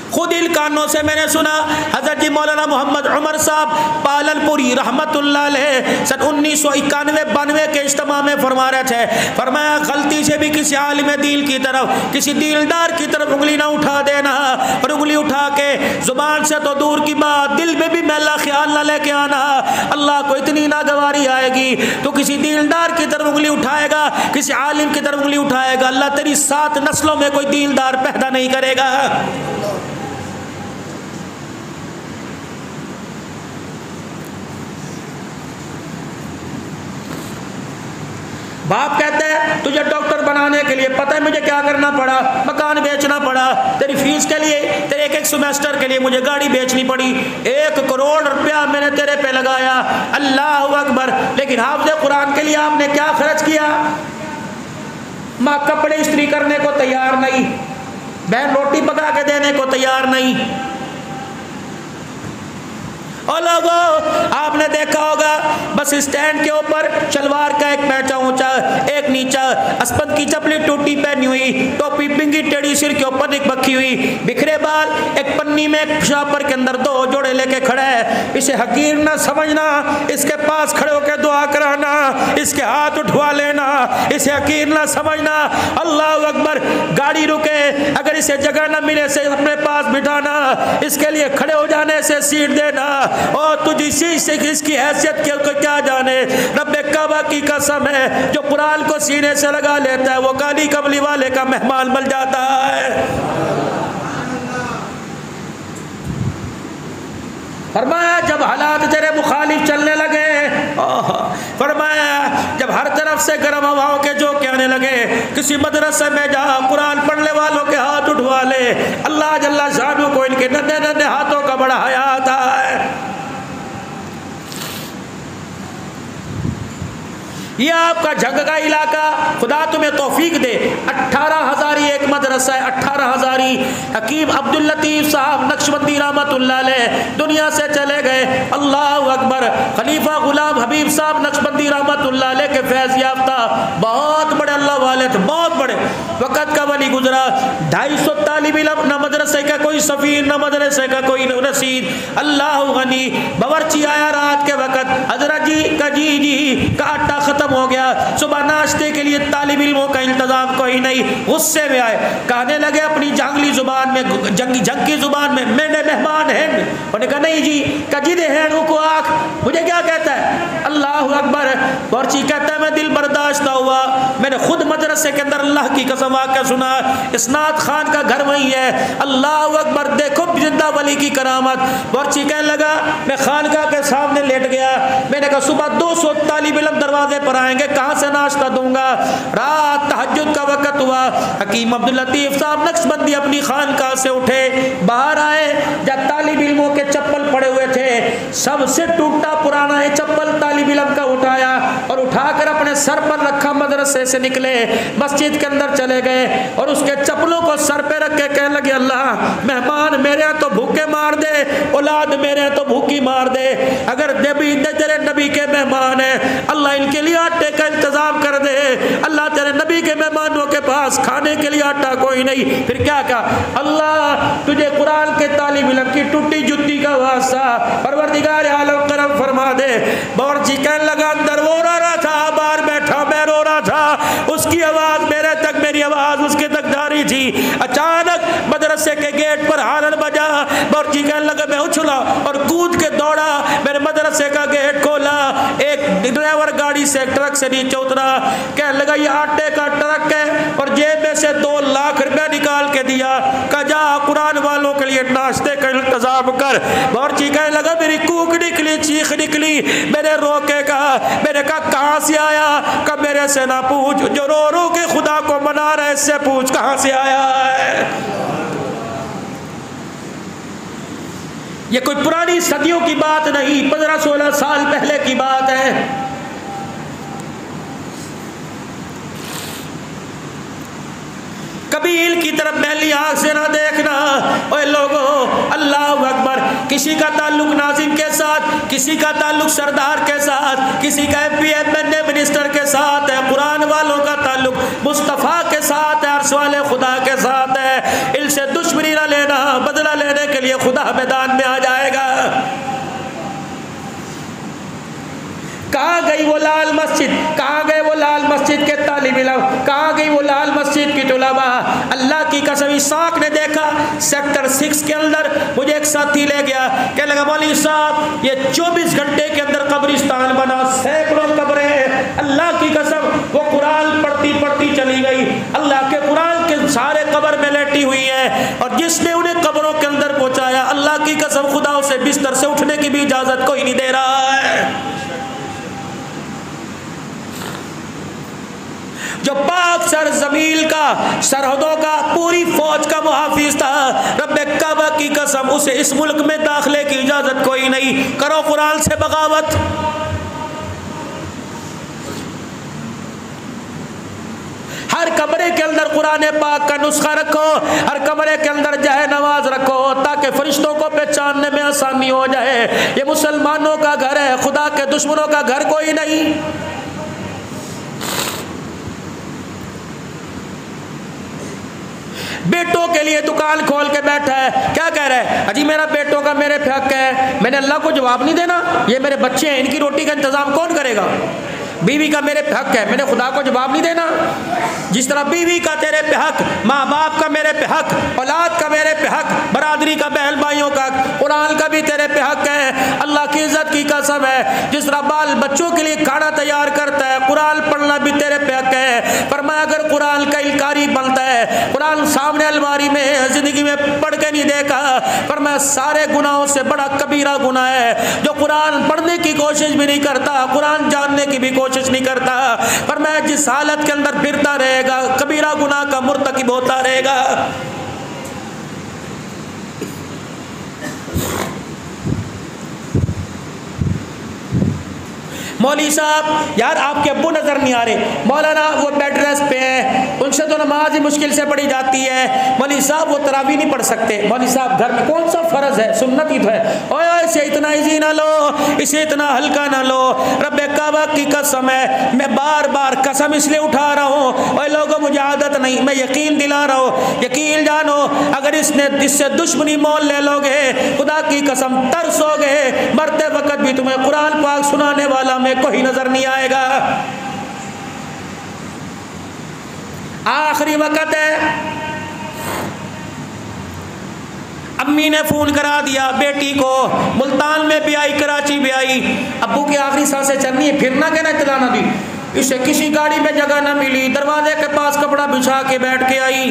खुद इन कानों से मैंने सुना। हज़रत मौलाना मोहम्मद उमर साहब पालनपुरी रहमत सन उन्नीस सौ इक्यानवे बानवे के इज्तम में फरमा रहे थे। फरमाया, गलती से भी किसी आलिम दिल की तरफ़, किसी दिलदार की तरफ़ उंगली ना उठा देना। और उंगली उठा के ज़ुबान से तो दूर की बात, दिल में भी मैला ख्याल ना लेके आना। अल्लाह को इतनी नागवारी आएगी तो किसी दिलदार की तरफ़ उंगली उठाएगा, किसी आलिम की तरफ़ उंगली उठाएगा। अल्लाह तेरी सात नस्लों में कोई दिलदार पैदा नहीं करेगा। बाप कहते हैं, तुझे डॉक्टर बनाने के लिए पता है मुझे क्या करना पड़ा? मकान बेचना पड़ा। तेरी फ़ीस के लिए, तेरे एक एक सेमेस्टर के लिए मुझे गाड़ी बेचनी पड़ी। एक करोड़ रुपया मैंने तेरे पे लगाया। अल्लाह अकबर। लेकिन हाफज कुरान के लिए आपने क्या खर्च किया? माँ, कपड़े इस्त्री करने को तैयार नहीं। बहन रोटी पका के देने को तैयार नहीं। और लोगों, आपने देखा होगा, बस स्टैंड के ऊपर शलवार का एक पैचा ऊँचा, एक नीचा, अस्पत की चपली टूटी पहनी हुई, टोपी पिंगी टेढ़ी सिर के ऊपर एक बखी हुई, बिखरे बाल एक पन्नी में शापर के अंदर दो जोड़े लेके खड़ा है। इसे हकीर ना समझना, इसके पास खड़े होकर दुआ कराना, इसके हाथ उठवा लेना, इसे हकीर ना समझना। अल्लाह अकबर, गाड़ी रुके, अगर इसे जगह ना मिले से अपने पास बिठाना, इसके लिए खड़े हो जाने से सीट देना। और तुझ इसी से इसकी हैसियत के क्या जाने? रब काबा की कसम है, जो कुरान को सीने से लगा लेता है, वो काली कमली वाले का मेहमान बन जाता है। फरमाया, जब हालात तेरे मुखालिफ चलने लगे फरमाया, जब हर तरफ़ से गर्म हवाओं के जो कहने लगे, किसी मदरसे में जा कुरान पढ़ने वालों के हाथ उठवा ले, अल्लाह जल्ला शाह को इनके नन्हे नन्हे हाथों का बड़ा हया आता है ये आपका जंग का इलाका। खुदा तुम्हें तोफीक दे। अट्ठारह हजारी एक मदरसा अट्ठारह हजारी। हकीम अब्दुल लतीफ़ साहब नक्शबंदी रहमत दुनिया से चले गए। अल्लाह अकबर। खलीफा गुलाम हबीब साहब नक्शबंदी रहमत के फैज याफ्ता। बहुत बड़े अल्लाह वाले थे, बहुत बड़े। वक़्त का वली गुजरा। ढाई सौ तालब न मदरसे का कोई सफ़ीर, न मदरसे का कोई रसीद अल्लाह गनी। बवर्ची आया रात के वक़्त। हजरा जी का जी जी का आटा ख़त्म खत्म हो गया। सुबह नाश्ते के लिए तालब इलमों का इंतज़ाम कोई नहीं। गुस्से में आए। कहने लगे, अपनी जंगली ज़ुबान में, जंगी, जंग ज़ुबान में मैंने मेहमान हैं। उन्होंने कहा, नहीं जी कजिद हैं को आख। मुझे क्या कहता है? अल्लाह अकबर। और कहता है, मैं दिल बर्दाश्त हुआ। मैंने खुद के अंदर अल्लाह की कसम आकर सुना, इसनात खान का घर वही है। अल्लाह अकबर, देखो ज़िंदा वली की करामत। बौरची कहने लगा, मैं खानका के सामने लेट गया। मैंने कहा, सुबह दो सौ तालिब इलम दरवाजे पर आएँगे, कहाँ से नाश्ता दूँगा? रात तहजद का वक़्त हुआ। हकीम अब्दुल लतीफ़ साहब नक्शबंदी अपनी खानका से उठे, बाहर आए, जब तालिब इल्मों के चप्पल पड़े हुए सबसे टूटा पुराना है चप्पल तालिब इलम का उठाया और उठाकर अपने सर पर रखा मदरसे से निकले, मस्जिद के अंदर चले गए और उसके चप्पलों को सर पे रख के कहने लगे, अल्लाह, मेहमान मेरे यहाँ तो भूखे मार दे, औलाद मेरे यहाँ तो भूखी मार दे। अगर नबी तेरे नबी के मेहमान है, अल्लाह इनके लिए आटे का इंतज़ाम कर दे। अल्लाह तेरे नबी के मेहमानों के पास खाने के लिए आटा कोई नहीं। फिर क्या कहा? अल्लाह, तुझे कुरान के तालिब इलम की टूटी जुत्ती का वास्ता परवरदिगार आलम करम फरमा दे। बौर जी कहने लगा, अंदर वो रो रहा था, बाहर बैठा, मैं रो रहा था। उसकी आवाज़ मेरे तक, मेरी आवाज़ उसके तक जा रही थी। अचानक मदरसे के गेट पर हारन बजा बौर जी कहने लगा, मैं उछला और कूद के दौड़ा, मेरे मदरसे का गेट खोला। एक ड्राइवर गाड़ी से, ट्रक से नीचे उतरा। कह लगा, ये आटे का ट्रक है। और जेब में से दो लाख रुपया निकाल के दिया। कजा, कुरान वालों के लिए नाश्ते का इंतज़ाम कर। बावर्ची कहने लगा, मेरी कूक निकली, चीख निकली। मेरे रोके का मेरे कहा, कहाँ से आया? कब मेरे से ना पूछ, जो रो रो के खुदा को मना रहे इससे पूछ, कहाँ से आया है? ये कोई पुरानी सदियों की बात नहीं, पंद्रह सोलह साल पहले की बात है। कबील की तरफ़ पहली आँख से ना देखना, ओए लोगो, अल्लाह अकबर, किसी का ताल्लुक नाजिम के साथ, किसी का ताल्लुक सरदार के साथ, किसी का M P M N A minister के साथ है, कुरान वालों का ताल्लुक मुस्तफ़ा के साथ है अर्श वाले खुदा के खुदा मैदान में आ जाएगा। कहाँ गई वो लाल मस्जिद? कहाँ गए वो लाल मस्जिद के तालिब कहाँ गई वो लाल मस्जिद की तुलबा? अल्लाह की कसम, इसाक ने देखा, सेक्टर सिक्स के अंदर मुझे एक साथी ले गया। कह लगा मौली साहब, ये 24 घंटे के अंदर कब्रिस्तान बना, सैकड़ों कब्रें। अल्लाह की कसम, वो कुरान पढ़ती पढ़ती चली गई अल्लाह के कुरान के सारे कब्र में लेटी हुई है और जिसने उन्हें कब्रों के अंदर पहुँचाया, अल्लाह की कसम खुदा उसे बिस्तर से उठने की भी इजाज़त कोई नहीं दे रहा है। जो पाक सर जमील का, सरहदों का, पूरी फौज का मुहाफिज था रब काबा की कसम उसे इस मुल्क में दाखिले की इजाज़त कोई नहीं। करो कुरान से बगावत। हर कमरे के अंदर कुरान पाक का नुस्खा रखो, हर कमरे के अंदर जहे नमाज़ रखो, ताकि फरिश्तों को पहचानने में आसानी हो जाए। ये मुसलमानों का घर है, खुदा के दुश्मनों का घर कोई नहीं। बेटों के लिए दुकान खोल के बैठा है। क्या कह रहा है? अजी, मेरा बेटों का मेरे हक है। मैंने अल्लाह को जवाब नहीं देना। ये मेरे बच्चे हैं, इनकी रोटी का इंतज़ाम कौन करेगा? बीवी का मेरे पे हक है। मैंने खुदा को जवाब नहीं देना। जिस तरह बीवी का तेरे पे हक माँ बाप का मेरे पे हक, औलाद का मेरे पे हक, बरादरी का बहन भाइयों का, कुरान का भी तेरे पे हक है। अल्लाह की इज़्ज़त की कसम है। जिस तरह बाल बच्चों के लिए खाना तैयार करता है, कुरान पढ़ना भी तेरे पे हक है। पर मैं अगर कुरान का इनकारी बनता है, कुरान सामने अलमारी में ज़िंदगी में पढ़ के नहीं देखा। पर मैं सारे गुनाहों से बड़ा कबीरा गुना है। जो कुरान पढ़ने की कोशिश भी नहीं करता, कुरान जानने की भी कोशिश नहीं करता, पर मैं जिस हालत के अंदर फिरता रहेगा, कबीरा गुना का मुर्तकिब होता रहेगा। मौली साहब, यार आपके अब्बू नज़र नहीं आ रहे। मौलाना, वो बेड रेस्ट पे है। उनसे तो नमाज़ ही मुश्किल से पढ़ी जाती है। मौली साहब, वो तरावी नहीं पढ़ सकते। मौली साहब, घर में कौन सा फ़र्ज़ है? सुन्नत ही तो है। ओए इसे इतना ईजी ना लो। इसे इतना हल्का ना लो। रब काबा की कसम है। मैं बार बार कसम इसलिए उठा रहा हूँ। और लोगों, मुझे आदत नहीं। मैं यकीन दिला रहा हूँ। यकीन जानो, अगर इसने इससे दुश्मनी मोल ले लोगे, खुदा की कसम, तरसोगे, मरते वक्त भी तुम्हें कुरान पाक सुनाने वाला में कोई नज़र नहीं आएगा। आखिरी वक्त है। अम्मी ने फ़ोन करा दिया बेटी को, मुल्तान में भी आई कराची भी आई अबू की आखिरी साँसें चलनी है, फिर ना कहना इतला ना दी। इसे किसी गाड़ी में जगह ना मिली, दरवाजे के पास कपड़ा बिछा के बैठ के आई।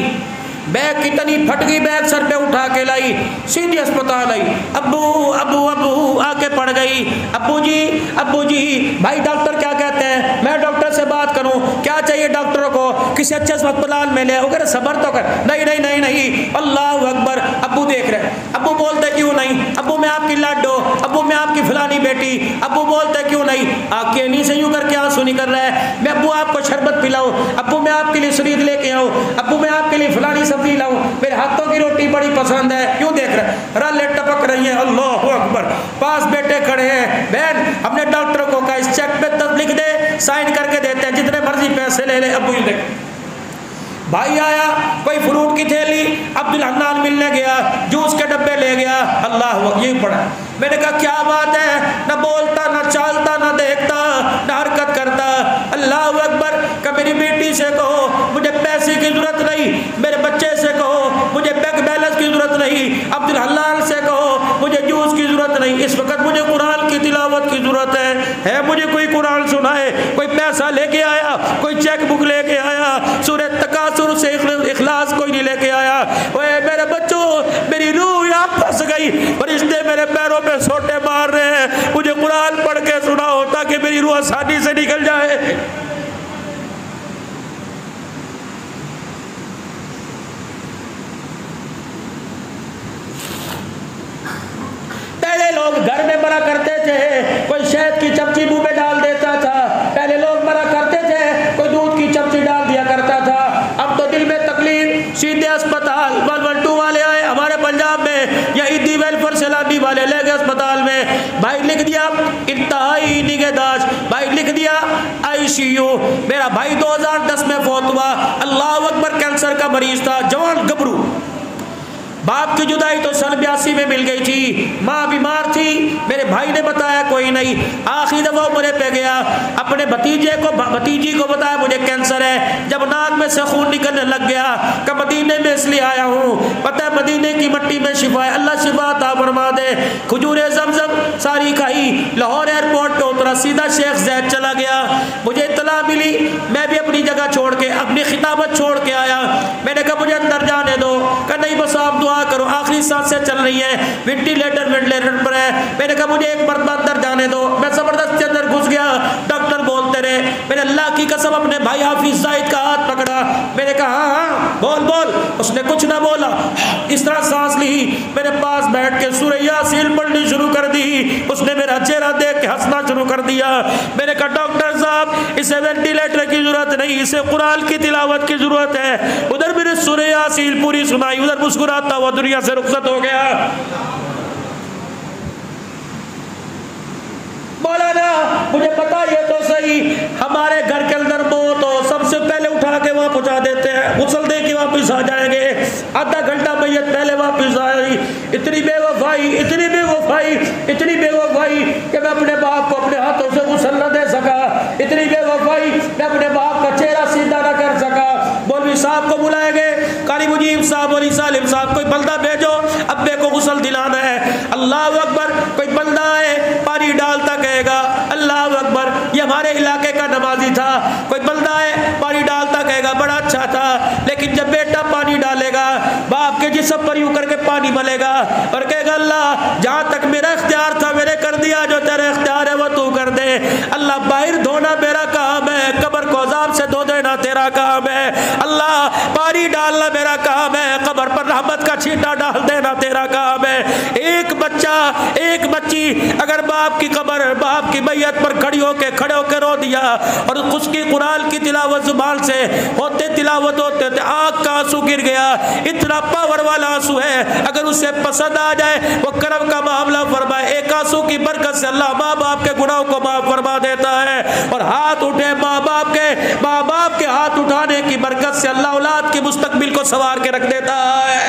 बैग कितनी फट गई बैग सर पे उठा के लाई, सीधी अस्पताल आई। अबू अबू अबू आके पड़ गई। अबू जी अबू जी, भाई डॉक्टर क्या कहते हैं? मैं डॉक्टर से बात करूँ, क्या चाहिए डॉक्टरों को? किसी अच्छे अस्पताल में ले अगर सबर तो कर। नहीं नहीं नहीं नहीं। अल्लाह अकबर अबू देख रहे अबू बोलते क्यों नहीं? अबू मैं आपकी लाडो अबू मैं आपकी फलानी बेटी। अबू बोलते क्यों नहीं? आपके नहीं से यूँ करके आँसू निकल रहा है। मैं अबू आपको शरबत पिलाऊं। अबू मैं आपके लिए शरीर लेके आऊँ। अबू मैं आपके लिए फलानी सब्ज़ी लाऊं। मेरे हाथों की रोटी बड़ी पसंद है। क्यों देख रहे रले टपक रही है। अल्लाह अकबर। पास बेटे खड़े हैं। बहन हमने डॉक्टर को कहा, इस चेक पे तब लिख दे, साइन करके देते हैं। जितने मर्ज़ी पैसे ले ले। अब देख। भाई आया, कोई फ्रूट की थैली, अब्दुल हन्नान मिलने गया, जूस के डब्बे ले गया, अल्लाह यही पड़ा मैंने कहा, क्या बात है? ना बोलता, ना चालता, ना देखता, ना हरकत करता। अल्लाह अकबर का मेरी बेटी से कहो, मुझे पैसे की ज़रूरत नहीं, मेरे बच्चे से कहो, मुझे बैंक बैलेंस की ज़रूरत नहीं, अब्दुल हल्लाल से कहो, मुझे जूस की ज़रूरत नहीं। इस वक्त मुझे कुरान की तिलावत की ज़रूरत है। है मुझे कोई कुरान सुनाए, कोई पैसा लेके आया, कोई चेक बुक लेके आया सूर्य तकासुर से इखलास कोई नहीं लेके आया। ओए, मेरे बच्चों, मेरी रूह यहाँ फंस गई। फरिश्ते मेरे पैरों पे सोटे मार रहे हैं। मुझे कुरान पढ़ के सुना हो ताकि मेरी रूह आसानी से निकल जाए। पहले लोग घर में मरा करते थे, कोई शहद की चमची मुँह में वाले ले गए अस्पताल में। भाई लिख दिया इंतहाई निगहदाश्त भाई लिख दिया, आईसीयू। मेरा भाई 2010 में फौत हुआ। अल्लाह अकबर कैंसर का मरीज़ था, जवान गबरू। बाप की जुदाई तो सन बयासी में मिल गई थी। माँ बीमार थी, मेरे भाई ने बताया कोई नहीं। आखिरी दफ़ा उम्र पे गया। अपने भतीजे को भतीजी को बताया, मुझे कैंसर है। जब नाक में से खून निकलने लग गया कि मदीने में इसलिए आया हूँ। पता मदीने की मट्टी में शिफा है अल्लाह शिफा था फरमा दे। खजूर जमजम, सारी खाई, लाहौर एयरपोर्ट पे उतरा। सीधा शेख जैद चला गया। मुझे इतला मिली। मैं भी अपनी जगह छोड़ के, अपनी खिताबत छोड़ के आया। मैंने कहा मुझे अंदर जाने दो। कहा, नहीं, बस आप दुआ करो, आखिरी साँसें चल रही है। वेंटिलेटर वेंटिलेटर पर है। मैंने कहा, मुझे एक मरतबा अंदर जाने दो। मैं ज़बरदस्त अंदर घुस गया। डॉक्टर बोलते रहे, मैंने अल्लाह की कसम अपने भाई हाफिज जाहिद का हाथ पकड़ा। मैंने कहा हाँ हाँ बोल बोल। उसने कुछ ना बोला। इस तरह सांस ली। मेरे पास बैठ के सूर्य यासीन पढ़नी शुरू कर दी। उसने मेरा चेहरा देख के हंसना शुरू कर दिया। मैंने कहा, डॉक्टर साहब, इसे वेंटिलेटर की ज़रूरत नहीं, इसे कुरान की तिलावत की ज़रूरत है। उधर मेरे सूर्य यासीन पूरी सुनाई। उधर मुस्कुराता हुआ दुनिया से रुखसत हो गया। मौलाना, मुझे पता ये तो सही, हमारे घर के अंदर मौत हो, सबसे पहले उठा के वहाँ पहुँचा देते हैं। गुसल दे के वापिस आ जाएँगे। आधा घंटा मैयत पहले वापिस आई। इतनी बेवफाई इतनी बेवफाई इतनी बेवफाई कि मैं अपने बाप को अपने हाथों से गुसल न दे सका। इतनी बेवफाई, मैं अपने बाप का चेहरा सीधा न कर सका मौलवी साहब को बुलाए गए। कारी मुजीब साहब मौली सालिम साहब, कोई बंदा भेजो, अब्बे को गुसल दिलाना है। अल्लाह अकबर, कोई बंदा है पानी डालता कहेगा, अल्लाह अकबर, ये हमारे इलाके का नमाजी था। कोई बंदा है पानी डालता कहेगा, बड़ा अच्छा था। लेकिन जब बेटा पानी डालेगा, बाप के जिसम पर यूँ करके पानी मलेगा और कहेगा, अल्लाह, जहाँ तक मेरा इख्तियार था मेरे कर दिया, जो तेरा इख्तियार है, वो तू कर दे। अल्लाह बाहर धोना तेरा काम है। अल्लाह पानी डालना मेरा काम है। रहमत का छीटा डाल देना तेरा काम है। एक बच्चा, एक बच्ची अगर बाप की कब्र, बाप की मैयत पर खड़ी होके खड़े होकर रो दिया और उसकी कुरान की तिलावत ज़ुबान से होते तिलावत, होते आग का आँसू गिर गया। इतना पावर वाला आँसू है, अगर उसे पसंद आ जाए, वो करम का मामला फरमाए। एक आँसू की बरकत से अल्लाह माँ बाप के गुनाहों को माफ़ फरमा देता है और हाथ उठे माँ बाप के माँ बाप के हाथ उठाने की बरकत से अल्लाह औलाद की मुस्तकबिल को सवार के रख देता है।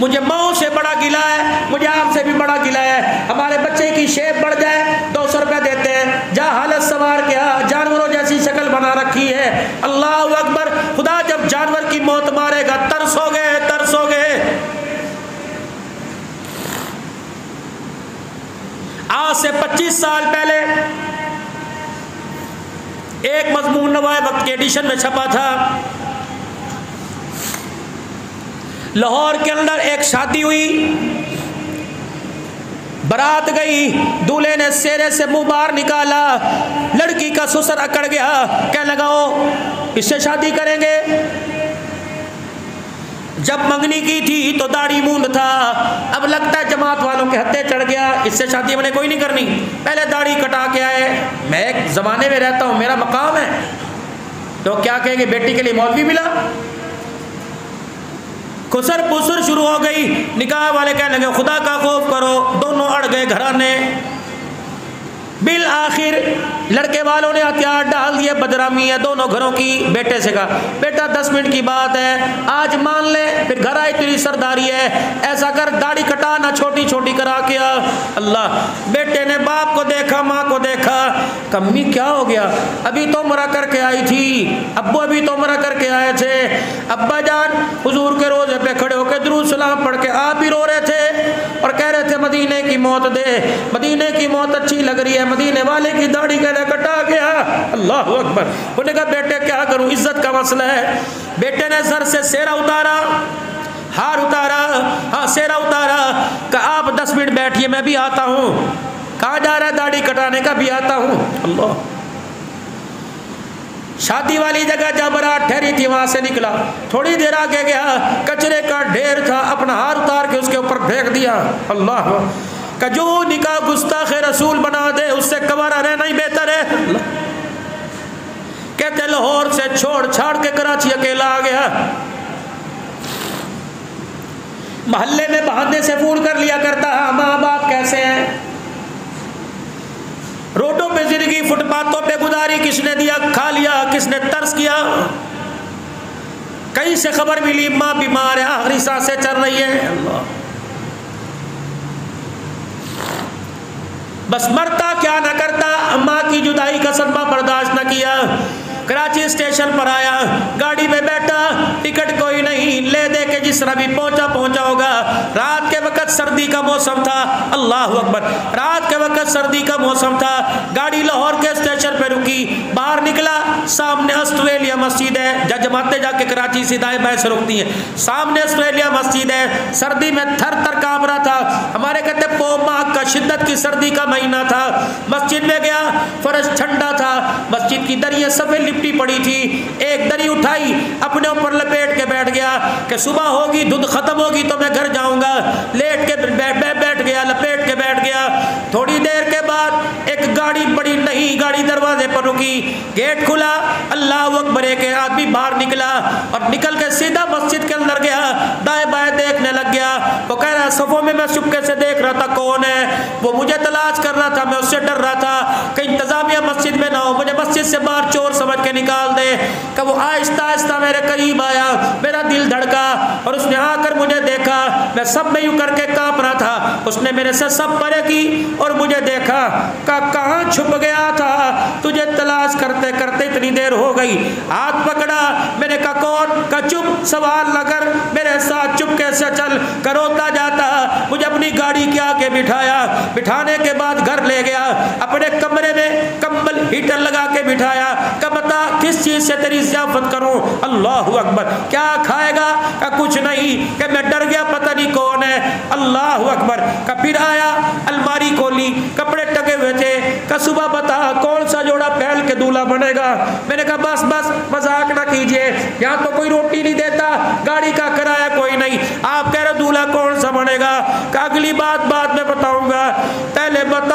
मुझे माओ से बड़ा गिला है, मुझे आपसे भी बड़ा गिला है। हमारे बच्चे की शेप बढ़ जाए, दो सौ रुपया देते हैं। जा हालत सवार के जानवरों जैसी शक्ल बना रखी है। अल्लाह अकबर, खुदा जब जानवर की मौत मारेगा तरसोगे आज से 25 साल पहले एक मजमून नवाए वक्त के एडिशन में छपा था। लाहौर के अंदर एक शादी हुई। बरात गई, दूल्हे ने सेरे से मुँह बाहर निकाला। लड़की का सुसर अकड़ गया। क्या लगाओ इससे शादी करेंगे? जब मंगनी की थी तो दाढ़ी मूंद था। अब लगता है जमात वालों के हत्ते चढ़ गया, इससे शादी मैंने कोई नहीं करनी। पहले दाढ़ी कटा के आए। मैं एक ज़माने में रहता हूँ, मेरा मकाम है। तो क्या कहेंगे, बेटी के लिए मौलवी मिला? खुसर पुसर शुरू हो गई। निकाह वाले कहने लगे, खुदा का खौफ करो, दोनों अड़ गए घराने। बिल आखिर, लड़के वालों ने हथियार डाल दिए बदरामी है दोनों घरों की, बेटे से कहा। बेटा, दस मिनट की बात है, आज मान ले, फिर घर आई, तेरी सरदारी है, ऐसा कर, दाढ़ी कटाना छोटी छोटी करा के अल्लाह, बेटे ने बाप को देखा, माँ को देखा, कम्मी क्या हो गया? अभी तो मरा करके आई थी, अब्बू अभी तो मरा करके आए थे। अब्बा जान, हुजूर के रोज़े पे खड़े होकर दरूद सलाम पढ़ के आप भी रो रहे थे और कह रहे थे, मदीने की मौत दे, मदीने की मौत अच्छी लग रही है मदीने वाले की दाढ़ी कहने कटा गया। अल्लाह अकबर। उन्होंने कहा, बेटे, क्या करूँ? इज़्ज़त का मसला है। बेटे ने सर से सेरा उतारा, हार उतारा। हाँ सेरा उतारा। कहा, आप दस मिनट बैठिए, मैं भी आता हूँ। कहा जा रहा है दाढ़ी कटाने का? भी आता हूँ। अल्लाह। शादी वाली जगह जब बारात ठहरी थी, वहाँ से निकला। थोड़ी देर आगे गया, कचरे का ढेर था, अपना हार उतार के उसके ऊपर फेंक दिया। अल्लाह। का जो निकाह गुस्ताख रसूल बना दे, उससे कबारा रहना ही बेहतर है। कहते, लाहौर से छोड़, छाड़ के कराची अकेला आ गया। मोहल्ले में बहाने से फ़ोन कर लिया करता है माँ बाप कैसे हैं? रोडों पे ज़िंदगी, फुटपाथों पे गुजारी, किसने दिया, खा लिया, किसने तर्स किया? कहीं से खबर मिली, माँ बीमार है, आखिरी साँसें चल रही है। अल्लाह बस मरता क्या ना करता, अम्मा की जुदाई का सदमा बर्दाश्त न किया। कराची स्टेशन पर आया, गाड़ी में बैठा, टिकट कोई नहीं, ले दे के जिस तरह भी पहुँचा पहुँचा होगा। रात के वक्त सर्दी का मौसम था, अल्लाह अकबर। रात के वक्त सर्दी का मौसम था, गाड़ी लाहौर के स्टेशन पे रुकी, बाहर निकला, सामने ऑस्ट्रेलिया मस्जिद है जब जमाते जाके कराची से दाएँ बाएँ से रुकती है। सामने ऑस्ट्रेलिया मस्जिद है, सर्दी में थर थर काँप रहा था। हमारे कहते पो माह का शिद्दत की सर्दी का महीना था। मस्जिद में गया, फर्श ठंडा था। मस्जिद की दरिया सफ़ेद लिपटी पड़ी थी। एक दरी उठाई, अपने ऊपर लपेट के बैठ गया कि सुबह होगी दूध खत्म होगी तो मैं घर जाऊँगा। लेट के बैठ बैठ गया, लपेट के बैठ गया। थोड़ी देर के बाद एक गाड़ी, बड़ी नहीं, गाड़ी दरवाजे पर रुकी। गेट खुला, अल्लाह अकबर के आदमी बाहर निकला और निकल के सीधा मस्जिद के अंदर गया। दाएँ बाएँ देखने लग गया। वो कह रहा, सफ़ों में मैं चुपके से देख रहा था, कौन है? वो मुझे तलाश कर रहा था, मैं उससे डर रहा था कि इंतजामिया मस्जिद में ना हो, मुझे मस्जिद से बाहर चोर समझ के निकाल दे। कि वो आहिस्ता आहिस्ता मेरे करीब आया, मेरा दिल धड़का और उसने आकर मुझे देखा। मैं सब में यूँ करके काँप रहा था, उसने मेरे से सब परे की और मुझे देखा का कहाँ छुप गया था, तुझे तलाश करते करते इतनी देर हो गई। हाथ पकड़ा, मैंने कहा, कौन? का चुप, सवाल न मेरे साथ चुप कैसे चल? करोता जाता, मुझे अपनी गाड़ी के आके बिठाया। बिठाने के बाद घर ले गया। अपने कमरे में कंबल हीटर लगा के बिठाया। कब बता किस चीज़ से तेरी जियाफत करूँ? अल्लाह अकबर। क्या खाएगा? का कुछ नहीं। कि मैं डर गया, पता नहीं कौन है। अल्लाह अकबर। का फिर आया, अलमारी खोली। कपड़े टके हुए थे। का सुबह बता, कौन सा जोड़ा पहल के दूल्हा बनेगा? मैंने कहा, बस बस, मज़ाक ना कीजिए। यहाँ तो कोई रोटी नहीं देता। गाड़ी का किराया कोई नहीं। आप कह रहे दूल्हा कौन सा बनेगा? का अगली बात बाद में बताऊँगा। पहले बता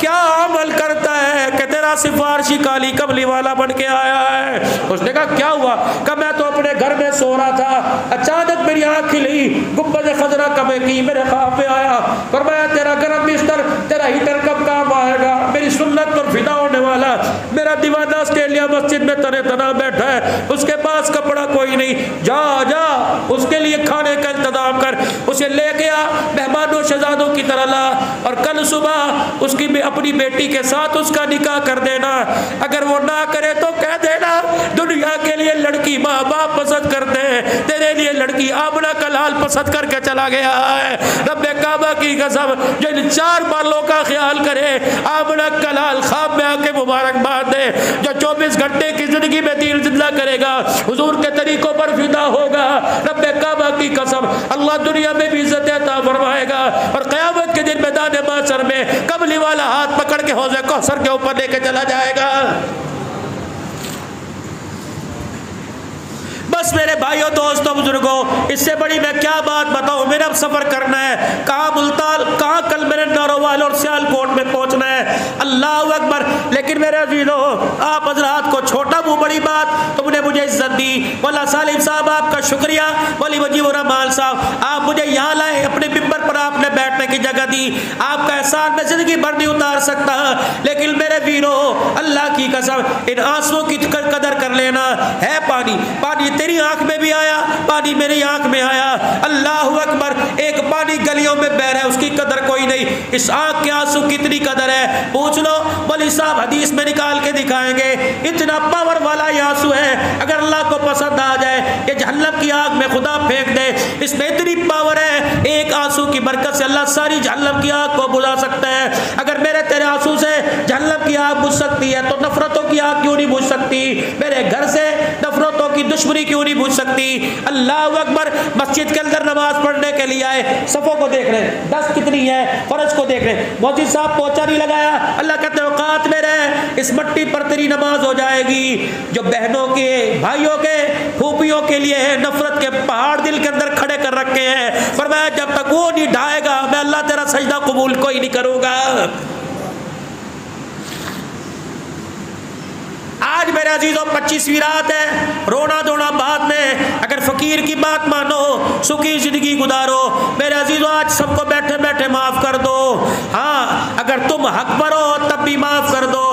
क्या अमल करता है? कि तेरा सिफारशी काली कबली वाला बन के आया है। उसने कहा, क्या हुआ? कब मैं तो अपने घर में सो रहा था। अचानक मेरी आँख खिली गुब्बद खजरा कमे की मेरे ख्वाब में आया। पर मैं तेरा गर्म बिस्तर, तेरा हीटर कब काम आएगा? मेरी सुन्नत पर फिदा होने वाला, मेरा दीवाना ऑस्ट्रेलिया मस्जिद में तने तना बैठा है, उसके पास कपड़ा कोई नहीं। जा जा, उसके लिए खाने का इंतज़ाम कर, उसे ले गया, मेहमानों शहजादों की तरह ला, और कल सुबह उसकी अपनी बेटी के साथ उसका निकाह कर देना। अगर वो ना करे तो कह देना, दुनिया के लिए लड़की माँ बाप पसंद करते हैं लड़की आमना कलाल पसंद करके चला गया है। रब काबा की कसम जो इन चार बालों का ख्याल करे, आमना कलाल खाब में आके मुबारकबाद दे। जो चौबीस घंटे की ज़िंदगी में दिल ज़िंदा करेगा, हुजूर के तरीकों पर फिदा होगा। रब काबा की कसम, अल्लाह दुनिया में भी इज़्ज़त फरमाएगा। और क़यामत के दिन मैदान माशर में कबली वाला हाथ पकड़ के हौजे कौसर के ऊपर लेके चला जाएगा। बस मेरे भाइयों, दोस्तों, बुज़ुर्गों, इससे बड़ी मैं क्या बात बताऊँ? मेरा अब सफ़र करना है। कहाँ मुल्तान, कहाँ कल मेरे नारोवाल और सियालकोट में पहुँचना है? अल्लाह अकबर। लेकिन मेरे अजीजों, आप हजरात को छोटा मुँह बड़ी बात तुमने मुझे इज़्ज़त दी। बोला सालिम साहब, आपका शुक्रिया। बोली वजीब रमान साहब, आप मुझे यहाँ लाए, अपने बिम्बर पर आपने बैठने की जगह दी। आपका एहसान मैं ज़िंदगी भर नहीं उतार सकता। लेकिन मेरे वीरों, अल्लाह की कसम, इन आंसुओं की कदर कर लेना। है पानी? पानी तेरी आँख में भी आया, पानी मेरी आँख में आया। अल्लाह अकबर, एक पानी गलियों में बह रहा है, उसकी कदर कोई नहीं। इस आँख के आँसू कितनी कदर है? पूछ लो। बोली साहब हदीस में निकाल के दिखाएँगे। इतना पावर वाला ये आँसू है। अगर अल्लाह को पसंद आ जाए कि जहन्नम की आग में खुदा फेंक दे, इसमें इतनी पावर है। एक आँसू की बरकत से अल्लाह सारी जहन्नम की आग को बुझा सकता है। अगर मेरे तेरे आँसू से जहन्नम की आग बुझ सकती है तो नफरतों की आग क्यों नहीं बुझ सकती? मेरे घर से नफरतों की दुश्मनी क्यों नहीं बुझ सकती? अल्लाह अकबर, मस्जिद के अंदर नमाज़ पढ़ने के लिए आए, सफ़ों को देख रहे दस कितनी है, फ़र्ज़ को देख रहे मोदी साहब पोचा नहीं लगाया, अल्लाह कहते औकात में रहे, इस मट्टी पर तेरी नमाज़ हो जाएगी। जो बहनों के, भाइयों के फूफियों के लिए नफरत के पहाड़ दिल के अंदर खड़े कर रखे हैं। पर मैं जब तक वो नहीं ढाएगा, मैं अल्लाह तेरा सजदा कबूल कोई नहीं करूँगा। आज मेरे अजीजों पच्चीसवीं रात है। रोना धोना बाद में अगर फकीर की बात मानो, सुखी ज़िंदगी गुजारो। मेरे अजीजों, आज सबको बैठे बैठे माफ़ कर दो। हाँ अगर तुम हक पर हो तब भी माफ़ कर दो।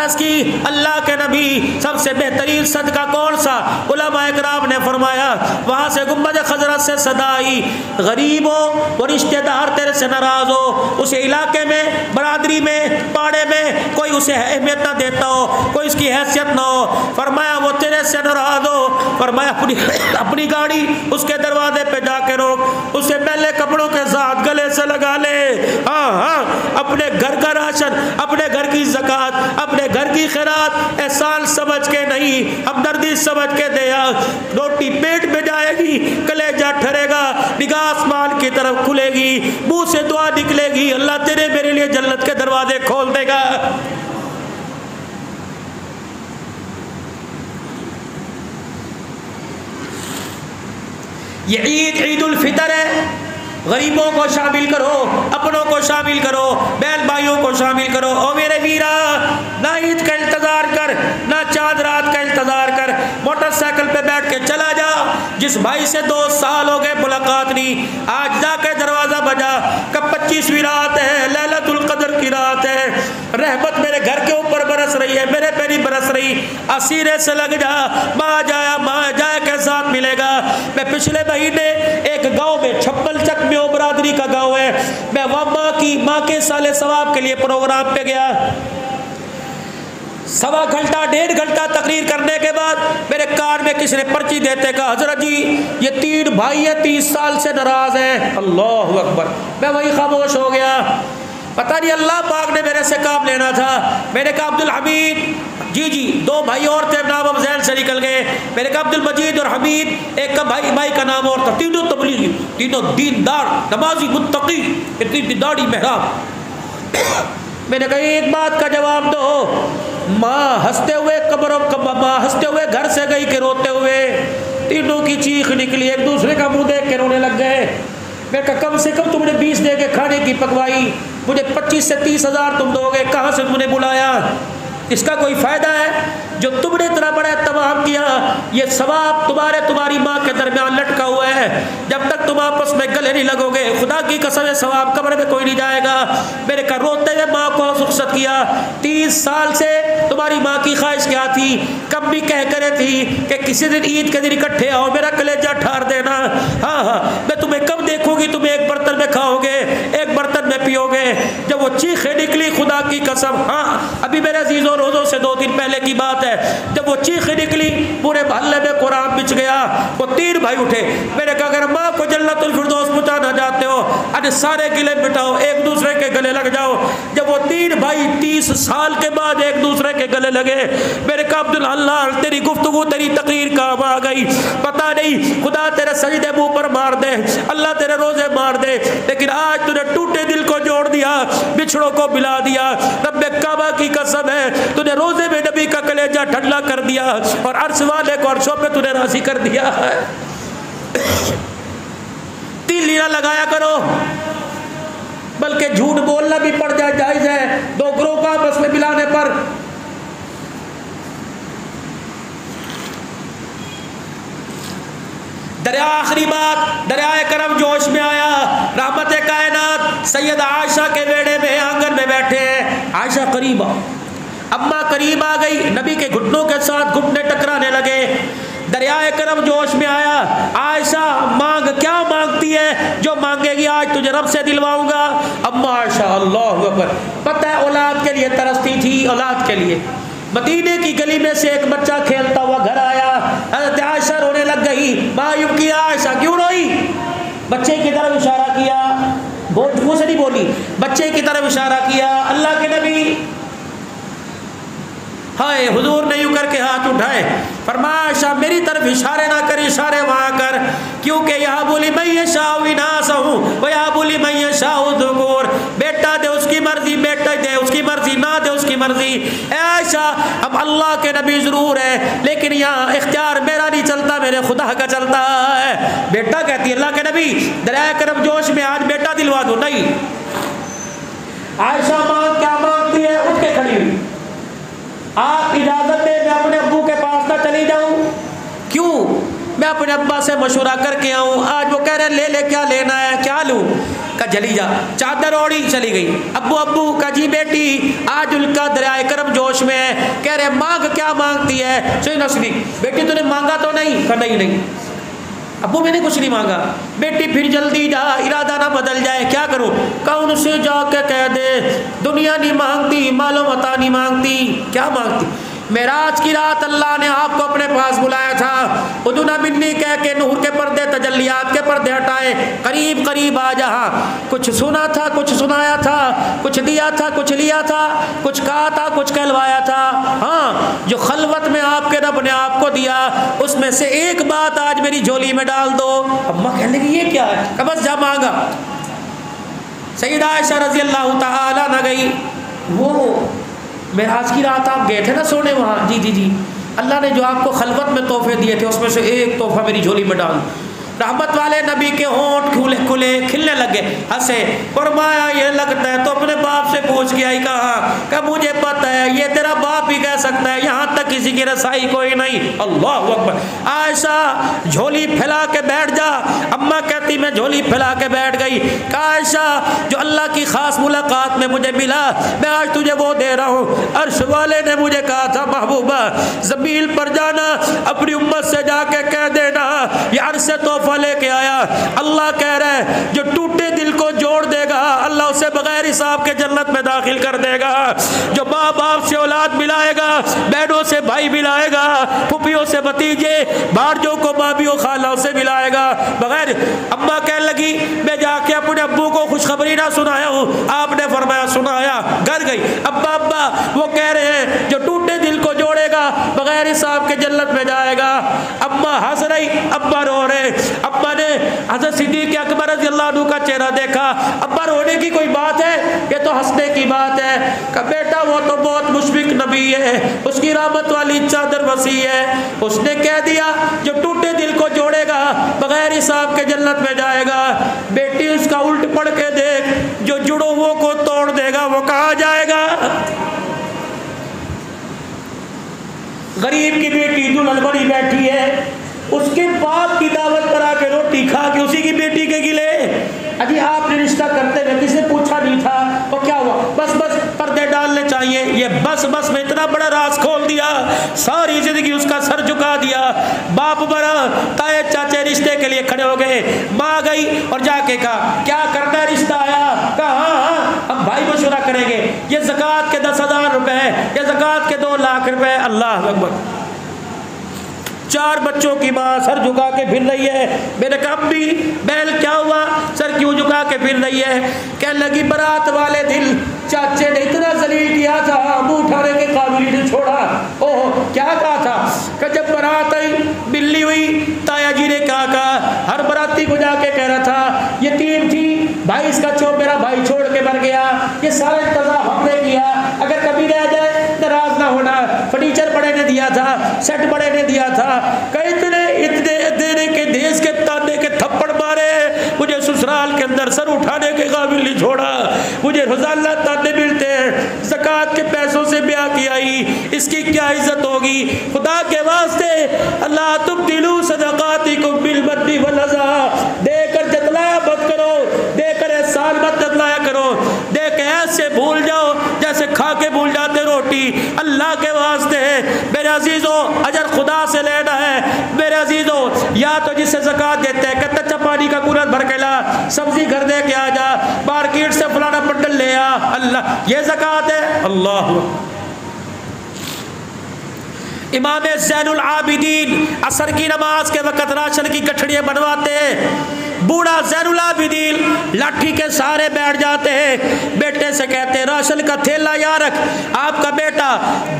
अरस की अल्लाह के नबी सबसे बेहतरीन सदका कौन सा? उलमाम ने फरमाया, वहाँ से गुंबद खजरत से सदाई, गरीब हो वो रिश्तेदार तेरे से नाराज़ हो, उस इलाके में, बरादरी में, पाड़े में कोई उसे अहमियत ना देता हो, कोई उसकी हैसियत ना हो। फरमाया, वो तेरे से नाराज़ हो। फरमाया, अपनी अपनी गाड़ी उसके दरवाजे पे जाके रोक, उसे पहले कपड़ों के साथ गले से लगा ले। हाँ हाँ अपने घर का राशन, अपने घर की जक़ात, अपने घर की खैरात एहसान समझ के नहीं हमदर्दी समझ के दिया। रोटी पेट में जाएगी, कलेजा ठरेगा निगाह आसमान की तरफ़ खुलेगी, मुँह से दुआ निकलेगी, अल्लाह तेरे मेरे लिए जन्नत के दरवाजे खोल देगा। ये ईद ईद उल फितर है। गरीबों को शामिल करो, अपनों को शामिल करो, बैल भाइयों को शामिल करो। ओ मेरे वीरा ना ईद का इंतज़ार कर ना चाँद रात का इंतज़ार कर मोटरसाइकिल पे बैठ के चला जा जिस भाई से दो साल हो गए मुलाकात नहीं। आज जाके दरवाज़ा बजा कब पच्चीसवीं रात है, ललतुल कदर की रात है। रहमत मेरे घर के ऊपर बरस रही है, मेरे पे नहीं बरस रही। असीरे से लग जा, माँ जाया, माँ जाए के साथ मिलेगा। मैं पिछले महीने एक गाँव में छप्पल चक में बरादरी का गाँव है। मैं वहाँ माँ की, माँ के साले सवाब के लिए प्रोग्राम पे गया। सवा घंटा, डेढ़ घंटा तकरीर करने के बाद मेरे कार में किसी ने पर्ची देते कहा, हज़रत जी, ये तीन भाई है, तीस साल से नाराज़ हैं। अल्लाह अकबर। मैं वही खामोश हो गया। पता नहीं, अल्लाह पाक ने मेरे से काम लेना था। मैंने कहा, अब्दुल हमीद, जी जी, दो भाई और थे, नाम अब जैन से निकल गए। मैंने कहा, अब्दुल मजीद और हमीद, एक का भाई भाई का नाम और था। तीनों तबलीगी, तीनों दीनदार, नमाजी मुत्तकी, इतनी दाढ़ी मेहराब। मैंने कहा, एक बात का जवाब दो। माँ हँसते हुए कब्र माँ हँसते हुए घर से गई के रोते हुए तीनों की चीख निकली, एक दूसरे का मुँह देख के रोने लग गए। मैं कहा, कम से कम तुमने बीस दे के खाने की पकवाई मुझे पच्चीस से तीस हज़ार तुम दोगे, कहाँ से तुमने बुलाया? इसका कोई फ़ायदा है? जो तुमने इतना बड़ा तमाम किया, ये सवाब तुम्हारे, तुम्हारी माँ के दरमियान लटका हुआ है। जब तक तुम आपस में गले नहीं लगोगे, खुदा की कसम है सवाब कमरे में कोई नहीं जाएगा। मेरे का रोते हुए माँ को रुख्सत किया। तीस साल से तुम्हारी माँ की ख्वाहिश क्या थी? कब भी कह करे थी कि किसी दिन ईद के दिन इकट्ठे आओ, मेरा कलेजा ठार देना। हाँ हाँ मैं तुम्हें कब देखूँगी? तुम एक बर्तन में खाओगे, एक बर्तन में पियोगे। जब वो चीखें निकली, खुदा की कसम हाँ अभी मेरे अजीजों, रोज़ों से दो दिन पहले की बात है। जब वो चीख निकली, पूरे मोहल्ले में कुरान बिछ गया, वो तीन भाई उठे। कहा अगर माँ को जन्नतुल फिरदौस पहुँचाना चाहते हो, अरे सारे गिले बिठाओ एक दूसरे के गले लग जाओ। जब वो तीन भाई तीस साल के बाद एक दूसरे के गले लगे, मेरे कहा, अब्दुल अल्लाह तेरी गुफ्तगु, तेरी तकरीर काम आ गई। पता नहीं, खुदा तेरे सजदे मुँह पर मार दे, अल्लाह तेरे रोज़े मार दे, लेकिन आज तूने टूटे दिल को जोड़ दिया, बिछड़ों को मिला दिया। रब काबा की कसम है, तूने रोज़े में नबी का कलेजा ठंडा कर दिया, और अर्श वाले को अर्शों पे तूने राशि कर दिया है। तीन लीरा लगाया करो। बल्कि झूठ बोलना भी पड़ जाए, जायज़ है। दो ग्रोह का आपस में मिलाने पर। दरिया आखिरी बात दरिया करम जोश में आया। रहमत कायनात सैयद आयशा के बेड़े में आँगन में बैठे। हैं आयशा करीब अम्मा करीब आ गई। नबी के घुटनों के साथ घुटने टकराने लगे। दरियाए करम जोश में आया। आयशा, मांग, क्या मांगती है? जो मांगेगी, आज तुझे रब से दिलवाऊँगा। अम्मा आयशा अल्लाह अकबर। पता है, औलाद के लिए तरसती थी, औलाद के लिए। मदीने की गली में से एक बच्चा खेलता हुआ घर आया। आयशा रोने लग गई। मायूब की आयशा, क्यों रोई? बच्चे की तरफ़ इशारा किया। मुँह से नहीं बोली। बच्चे की तरफ़ इशारा किया, अल्लाह के नबी। हाय, हुजूर ने यूँ करके हाथ उठाए। फरमाशा मेरी तरफ़ इशारे ना कर, इशारे वहाँ कर। क्योंकि यहाँ बोली, मैं ये शाह विनाश हूँ। वह यहाँ बोली, मैं ये शाह दुगोर बेटा दे उसकी मर्ज़ी, बेटा दे उसकी मर्ज़ी, ना दे उसकी मर्ज़ी। ऐसा अब अल्लाह के नबी ज़रूर है, लेकिन यहाँ इख्तियार मेरा नहीं चलता, मेरे खुदा का चलता है। बेटा कहती है, अल्लाह के नबी दरिया करम जोश में आज बेटा दिलवा दो। नहीं। आयशा मांग क्या मांगती है उठ के खड़ी हुई आप इजाज़त दे, मैं अपने अबू के पास ना चली जाऊँ। क्यों? मैं अपने अब्बा से मशूरा करके आऊँ। आज वो कह रहे ले ले, क्या लेना है? क्या लूँ? का जली जा। चादर ओढ़ी, चली गई। अब्बू अब्बू का जी बेटी, आज उनका दरियाए करम जोश में है। कह रहे, मांग क्या मांगती है? सही नसरी बेटी, तूने मांगा तो नहीं? का नहीं नहीं। अबू मैंने कुछ नहीं मांगा। बेटी फिर जल्दी जा, इरादा ना बदल जाए, क्या करूँ? कौन से जाके कह दे? दुनिया नहीं मांगती मालो अता नहीं मांगती। क्या मांगती? मेराज की रात अल्लाह ने आपको अपने पास बुलाया था। उदुना बिन्नी कह के नूर के पर्दे तजलियात के पर्दे हटाए। करीब करीब आ जहाँ कुछ सुना था, कुछ सुनाया था, कुछ दिया था, कुछ लिया था, कुछ कहा था, कुछ कहलवाया था। हाँ जो खलवत में आपके रब ने आपको दिया, उसमें से एक बात आज मेरी झोली में डाल दो। अम्मा कहने लगी, ये क्या है? कबस जा मांगा। सईद आयशा रज़ी अल्लाह तला गई। वो मैं आज की रात आप गए थे ना सोने वहाँ? जी जी जी। अल्लाह ने जो आपको खलबत में तोहफे दिए थे, उसमें से एक तोहफा मेरी झोली में डाल। रहमत वाले नबी के होंठ खुले खुले खिलने लगे, हंसे। फरमाया ये लगता है तो अपने बाप से पूछ के आई कहा? कि मुझे पता है, ये तेरा बाप ही कह सकता है, यहाँ तक किसी की रसाई कोई नहीं। अल्लाह अकबर। आयशा, झोली फैला के बैठ जा। अम्मा कहती, मैं झोली फैला के बैठ गई। आयशा, जो अल्लाह की खास मुलाकात में मुझे मिला, मैं आज तुझे वो दे रहा हूँ। अर्श वाले ने मुझे कहा, था महबूबा जमील पर जाना, अपनी उम्मत से जाके कह देना यार से तोहफा तोहफा लेके आया। अल्लाह कह रहा है, जो टूटे दिल को जोड़ देगा, अल्लाह उसे बगैर हिसाब के जन्नत में दाखिल कर देगा। जो माँ बाप से औलाद मिलाएगा, बहनों से भाई मिलाएगा, फुफियों से भतीजे बारजों को माबियों खालाओं से मिलाएगा। बगैर अम्मा कहने लगी, मैं जाके अपने अब्बू को खुशखबरी ना सुनाया हूँ। आपने फरमाया, सुनाया। घर गई। अब्बा अब्बा वो कह रहे हैं, जो टूटे दिल को जोड़ेगा, बगैर हिसाब के जन्नत में जाएगा। अम्मा हंस रही अब्बा रो रहे। अब्बा ने हज़रत सिद्दीक अकबर रज़ी अल्लाह का चेहरा देखा। अब्बा रोने की कोई बात है? ये तो हंसने की बात है। का बेटा, वो तो बहुत मुशफिक नबी है। उसकी रहमत वाली चादर वसी है। उसने कह दिया, जो टूटे दिल को जोड़ेगा, बगैर हिसाब के जन्नत में जाएगा। बेटी, उसका उल्ट पड़ के देख। जो जुड़ो वो को तोड़ देगा, वो कहा जाएगा? गरीब की बेटी, दुल्हन बड़ी बैठी है। उसके बाप की दावत पर आके रोटी खा के उसी की बेटी के गिले। अजी आपने रिश्ता करते हुए किसी पूछा नहीं था? और क्या हुआ? बस बस, पर्दे डालने चाहिए। ये बस बस में इतना बड़ा राज खोल दिया। सारी ज़िंदगी उसका सर झुका दिया। बाप बड़ा, ताए चाचे रिश्ते के लिए खड़े हो गए। माँ गई और जाके कहा, क्या करना रिश्ता आया? कहा हाँ हाँ हम भाई मशुरा करेंगे। ये जक़ात के दस हज़ार रुपए ये जक़ात के दो लाख रुपए अल्लाह अकबर। चार बच्चों की माँ सर झुका के फिर रही है। मेरे कब भी बैल क्या हुआ? सर क्यों झुका के फिर रही है? कह लगी, बारात वाले दिल चाचे ने इतना जलील किया था, मुँह उठाने के काबिल ने छोड़ा। ओह, क्या कहा था? कि जब बारात आई, बिल्ली हुई। ताया जी ने कहा कहा, हर बराती को जाके कह रहा था, ये तीन थी भाई, इसका चो मेरा भाई छोड़ के मर गया। ये सारा इंतज़ाम हमने किया। अगर कभी रह जाए, नाराज़ ना होना। फर्नीचर बड़े ने दिया था, सेट बड़े ने दिया था। कई इतने इतने देने के, देश के ताने के थप्पड़ मारे। मुझे ससुराल के अंदर सर उठाने के काबिल नहीं छोड़ा। मुझे रोज़ाना ताने मिलते हैं। जक़ात के पैसों से ब्याह की आई। इसकी क्या इज़्ज़त होगी? खुदा के वास्ते अल्लाह तुम दिलू सदकाती को बिल बद्दी वलजा देकर जतलाया मत करो। देकर एहसान मत जतलाया करो। देख, ऐसे भूल जाओ, जैसे खा के भूल जाते रोटी। अल्लाह के वास्ते है। मेरे अजीज़ों, अजर खुदा से लेना है। मेरे अजीज़ों, या तो जिससे जक़ात देते हैं, कहते अच्छा पानी का कूलर भर के ला, सब्ज़ी घर दे के आ जा, मार्केट से फलाना बंडल ले आ। अल्लाह, ये जक़ात है? अल्लाह इमाम जैनुल आबिदीन असर की नमाज़ के वक़्त राशन की कठड़ियाँ बनवाते हैं। बूढ़ा जैनुल आबिदीन लाठी के सहारे बैठ जाते हैं। बेटे से कहते राशन का थैला या रख। आपका बेटा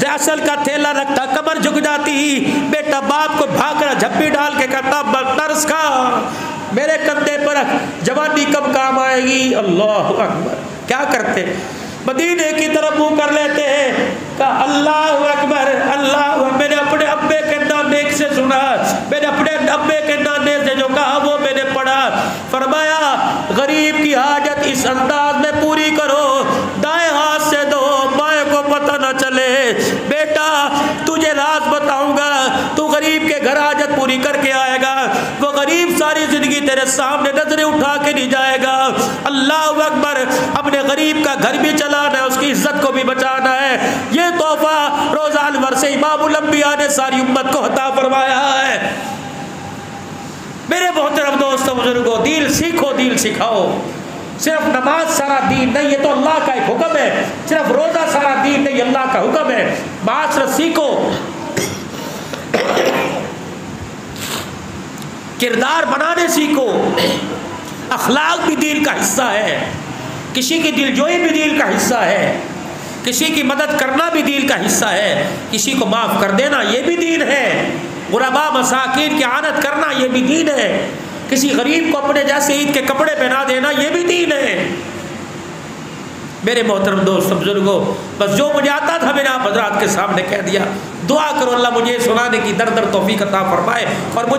राशन का थैला रखता कमर झुक जाती। ही बेटा बाप को भागरा झप्पी डाल के कहता तरस खा। मेरे कंधे पर जवानी कब काम आएगी? अल्लाह अकबर। क्या करते? मदीने की तरफ़ मुँह कर लेते हैं। कहा, अल्लाह अकबर, अल्लाह मैंने अपने अब्बे के नाने से सुना। मैंने अपने अब्बे के नाने से जो कहा, वो फरमाया, गरीब की हाजत इस अंदाज में पूरी करो। दाएँ हाथ से दो, बाएँ को पता न चले। बेटा, तुझे राज बताऊँगा, तू गरीब के घर हाजत पूरी करके आएगा। वो गरीब सारी ज़िंदगी तेरे सामने नज़रें उठा के नहीं जाएगा। अल्लाह अकबर, अपने गरीब का घर भी चलाना है, उसकी इज़्ज़त को भी बचाना है। ये तोहफा रोजान भर से इमामुलंबिया ने सारी उम्मत को हता फरमाया है। मेरे मोहतरम दोस्तों बुजुर्गो, दिल सीखो, दिल सिखाओ। सिर्फ़ नमाज़ सारा दीन नहीं, ये तो अल्लाह का एक हुक्म है। सिर्फ़ रोजा सारा दीन नहीं अल्लाह का हुक्म है। माशर सीखो। किरदार बनाने सीखो। अखलाक भी दिल का हिस्सा है। किसी की दिलजोई भी दिल का हिस्सा है। किसी की मदद करना भी दिल का हिस्सा है। किसी को माफ़ कर देना, ये भी दीन है। गुरबा मसाकिन की आदत करना ये भी दीन है। किसी गरीब को अपने जैसे ईद के कपड़े पहना देना ये भी दीन है। मेरे मोहतरम दोस्त बुजुर्गो, बस जो मुझे आता था मैंने आप हजरात के सामने कह दिया। दुआ करो, अल्लाह मुझे सुनाने की दर दर तोफ़ी कता फरमाए और मुझे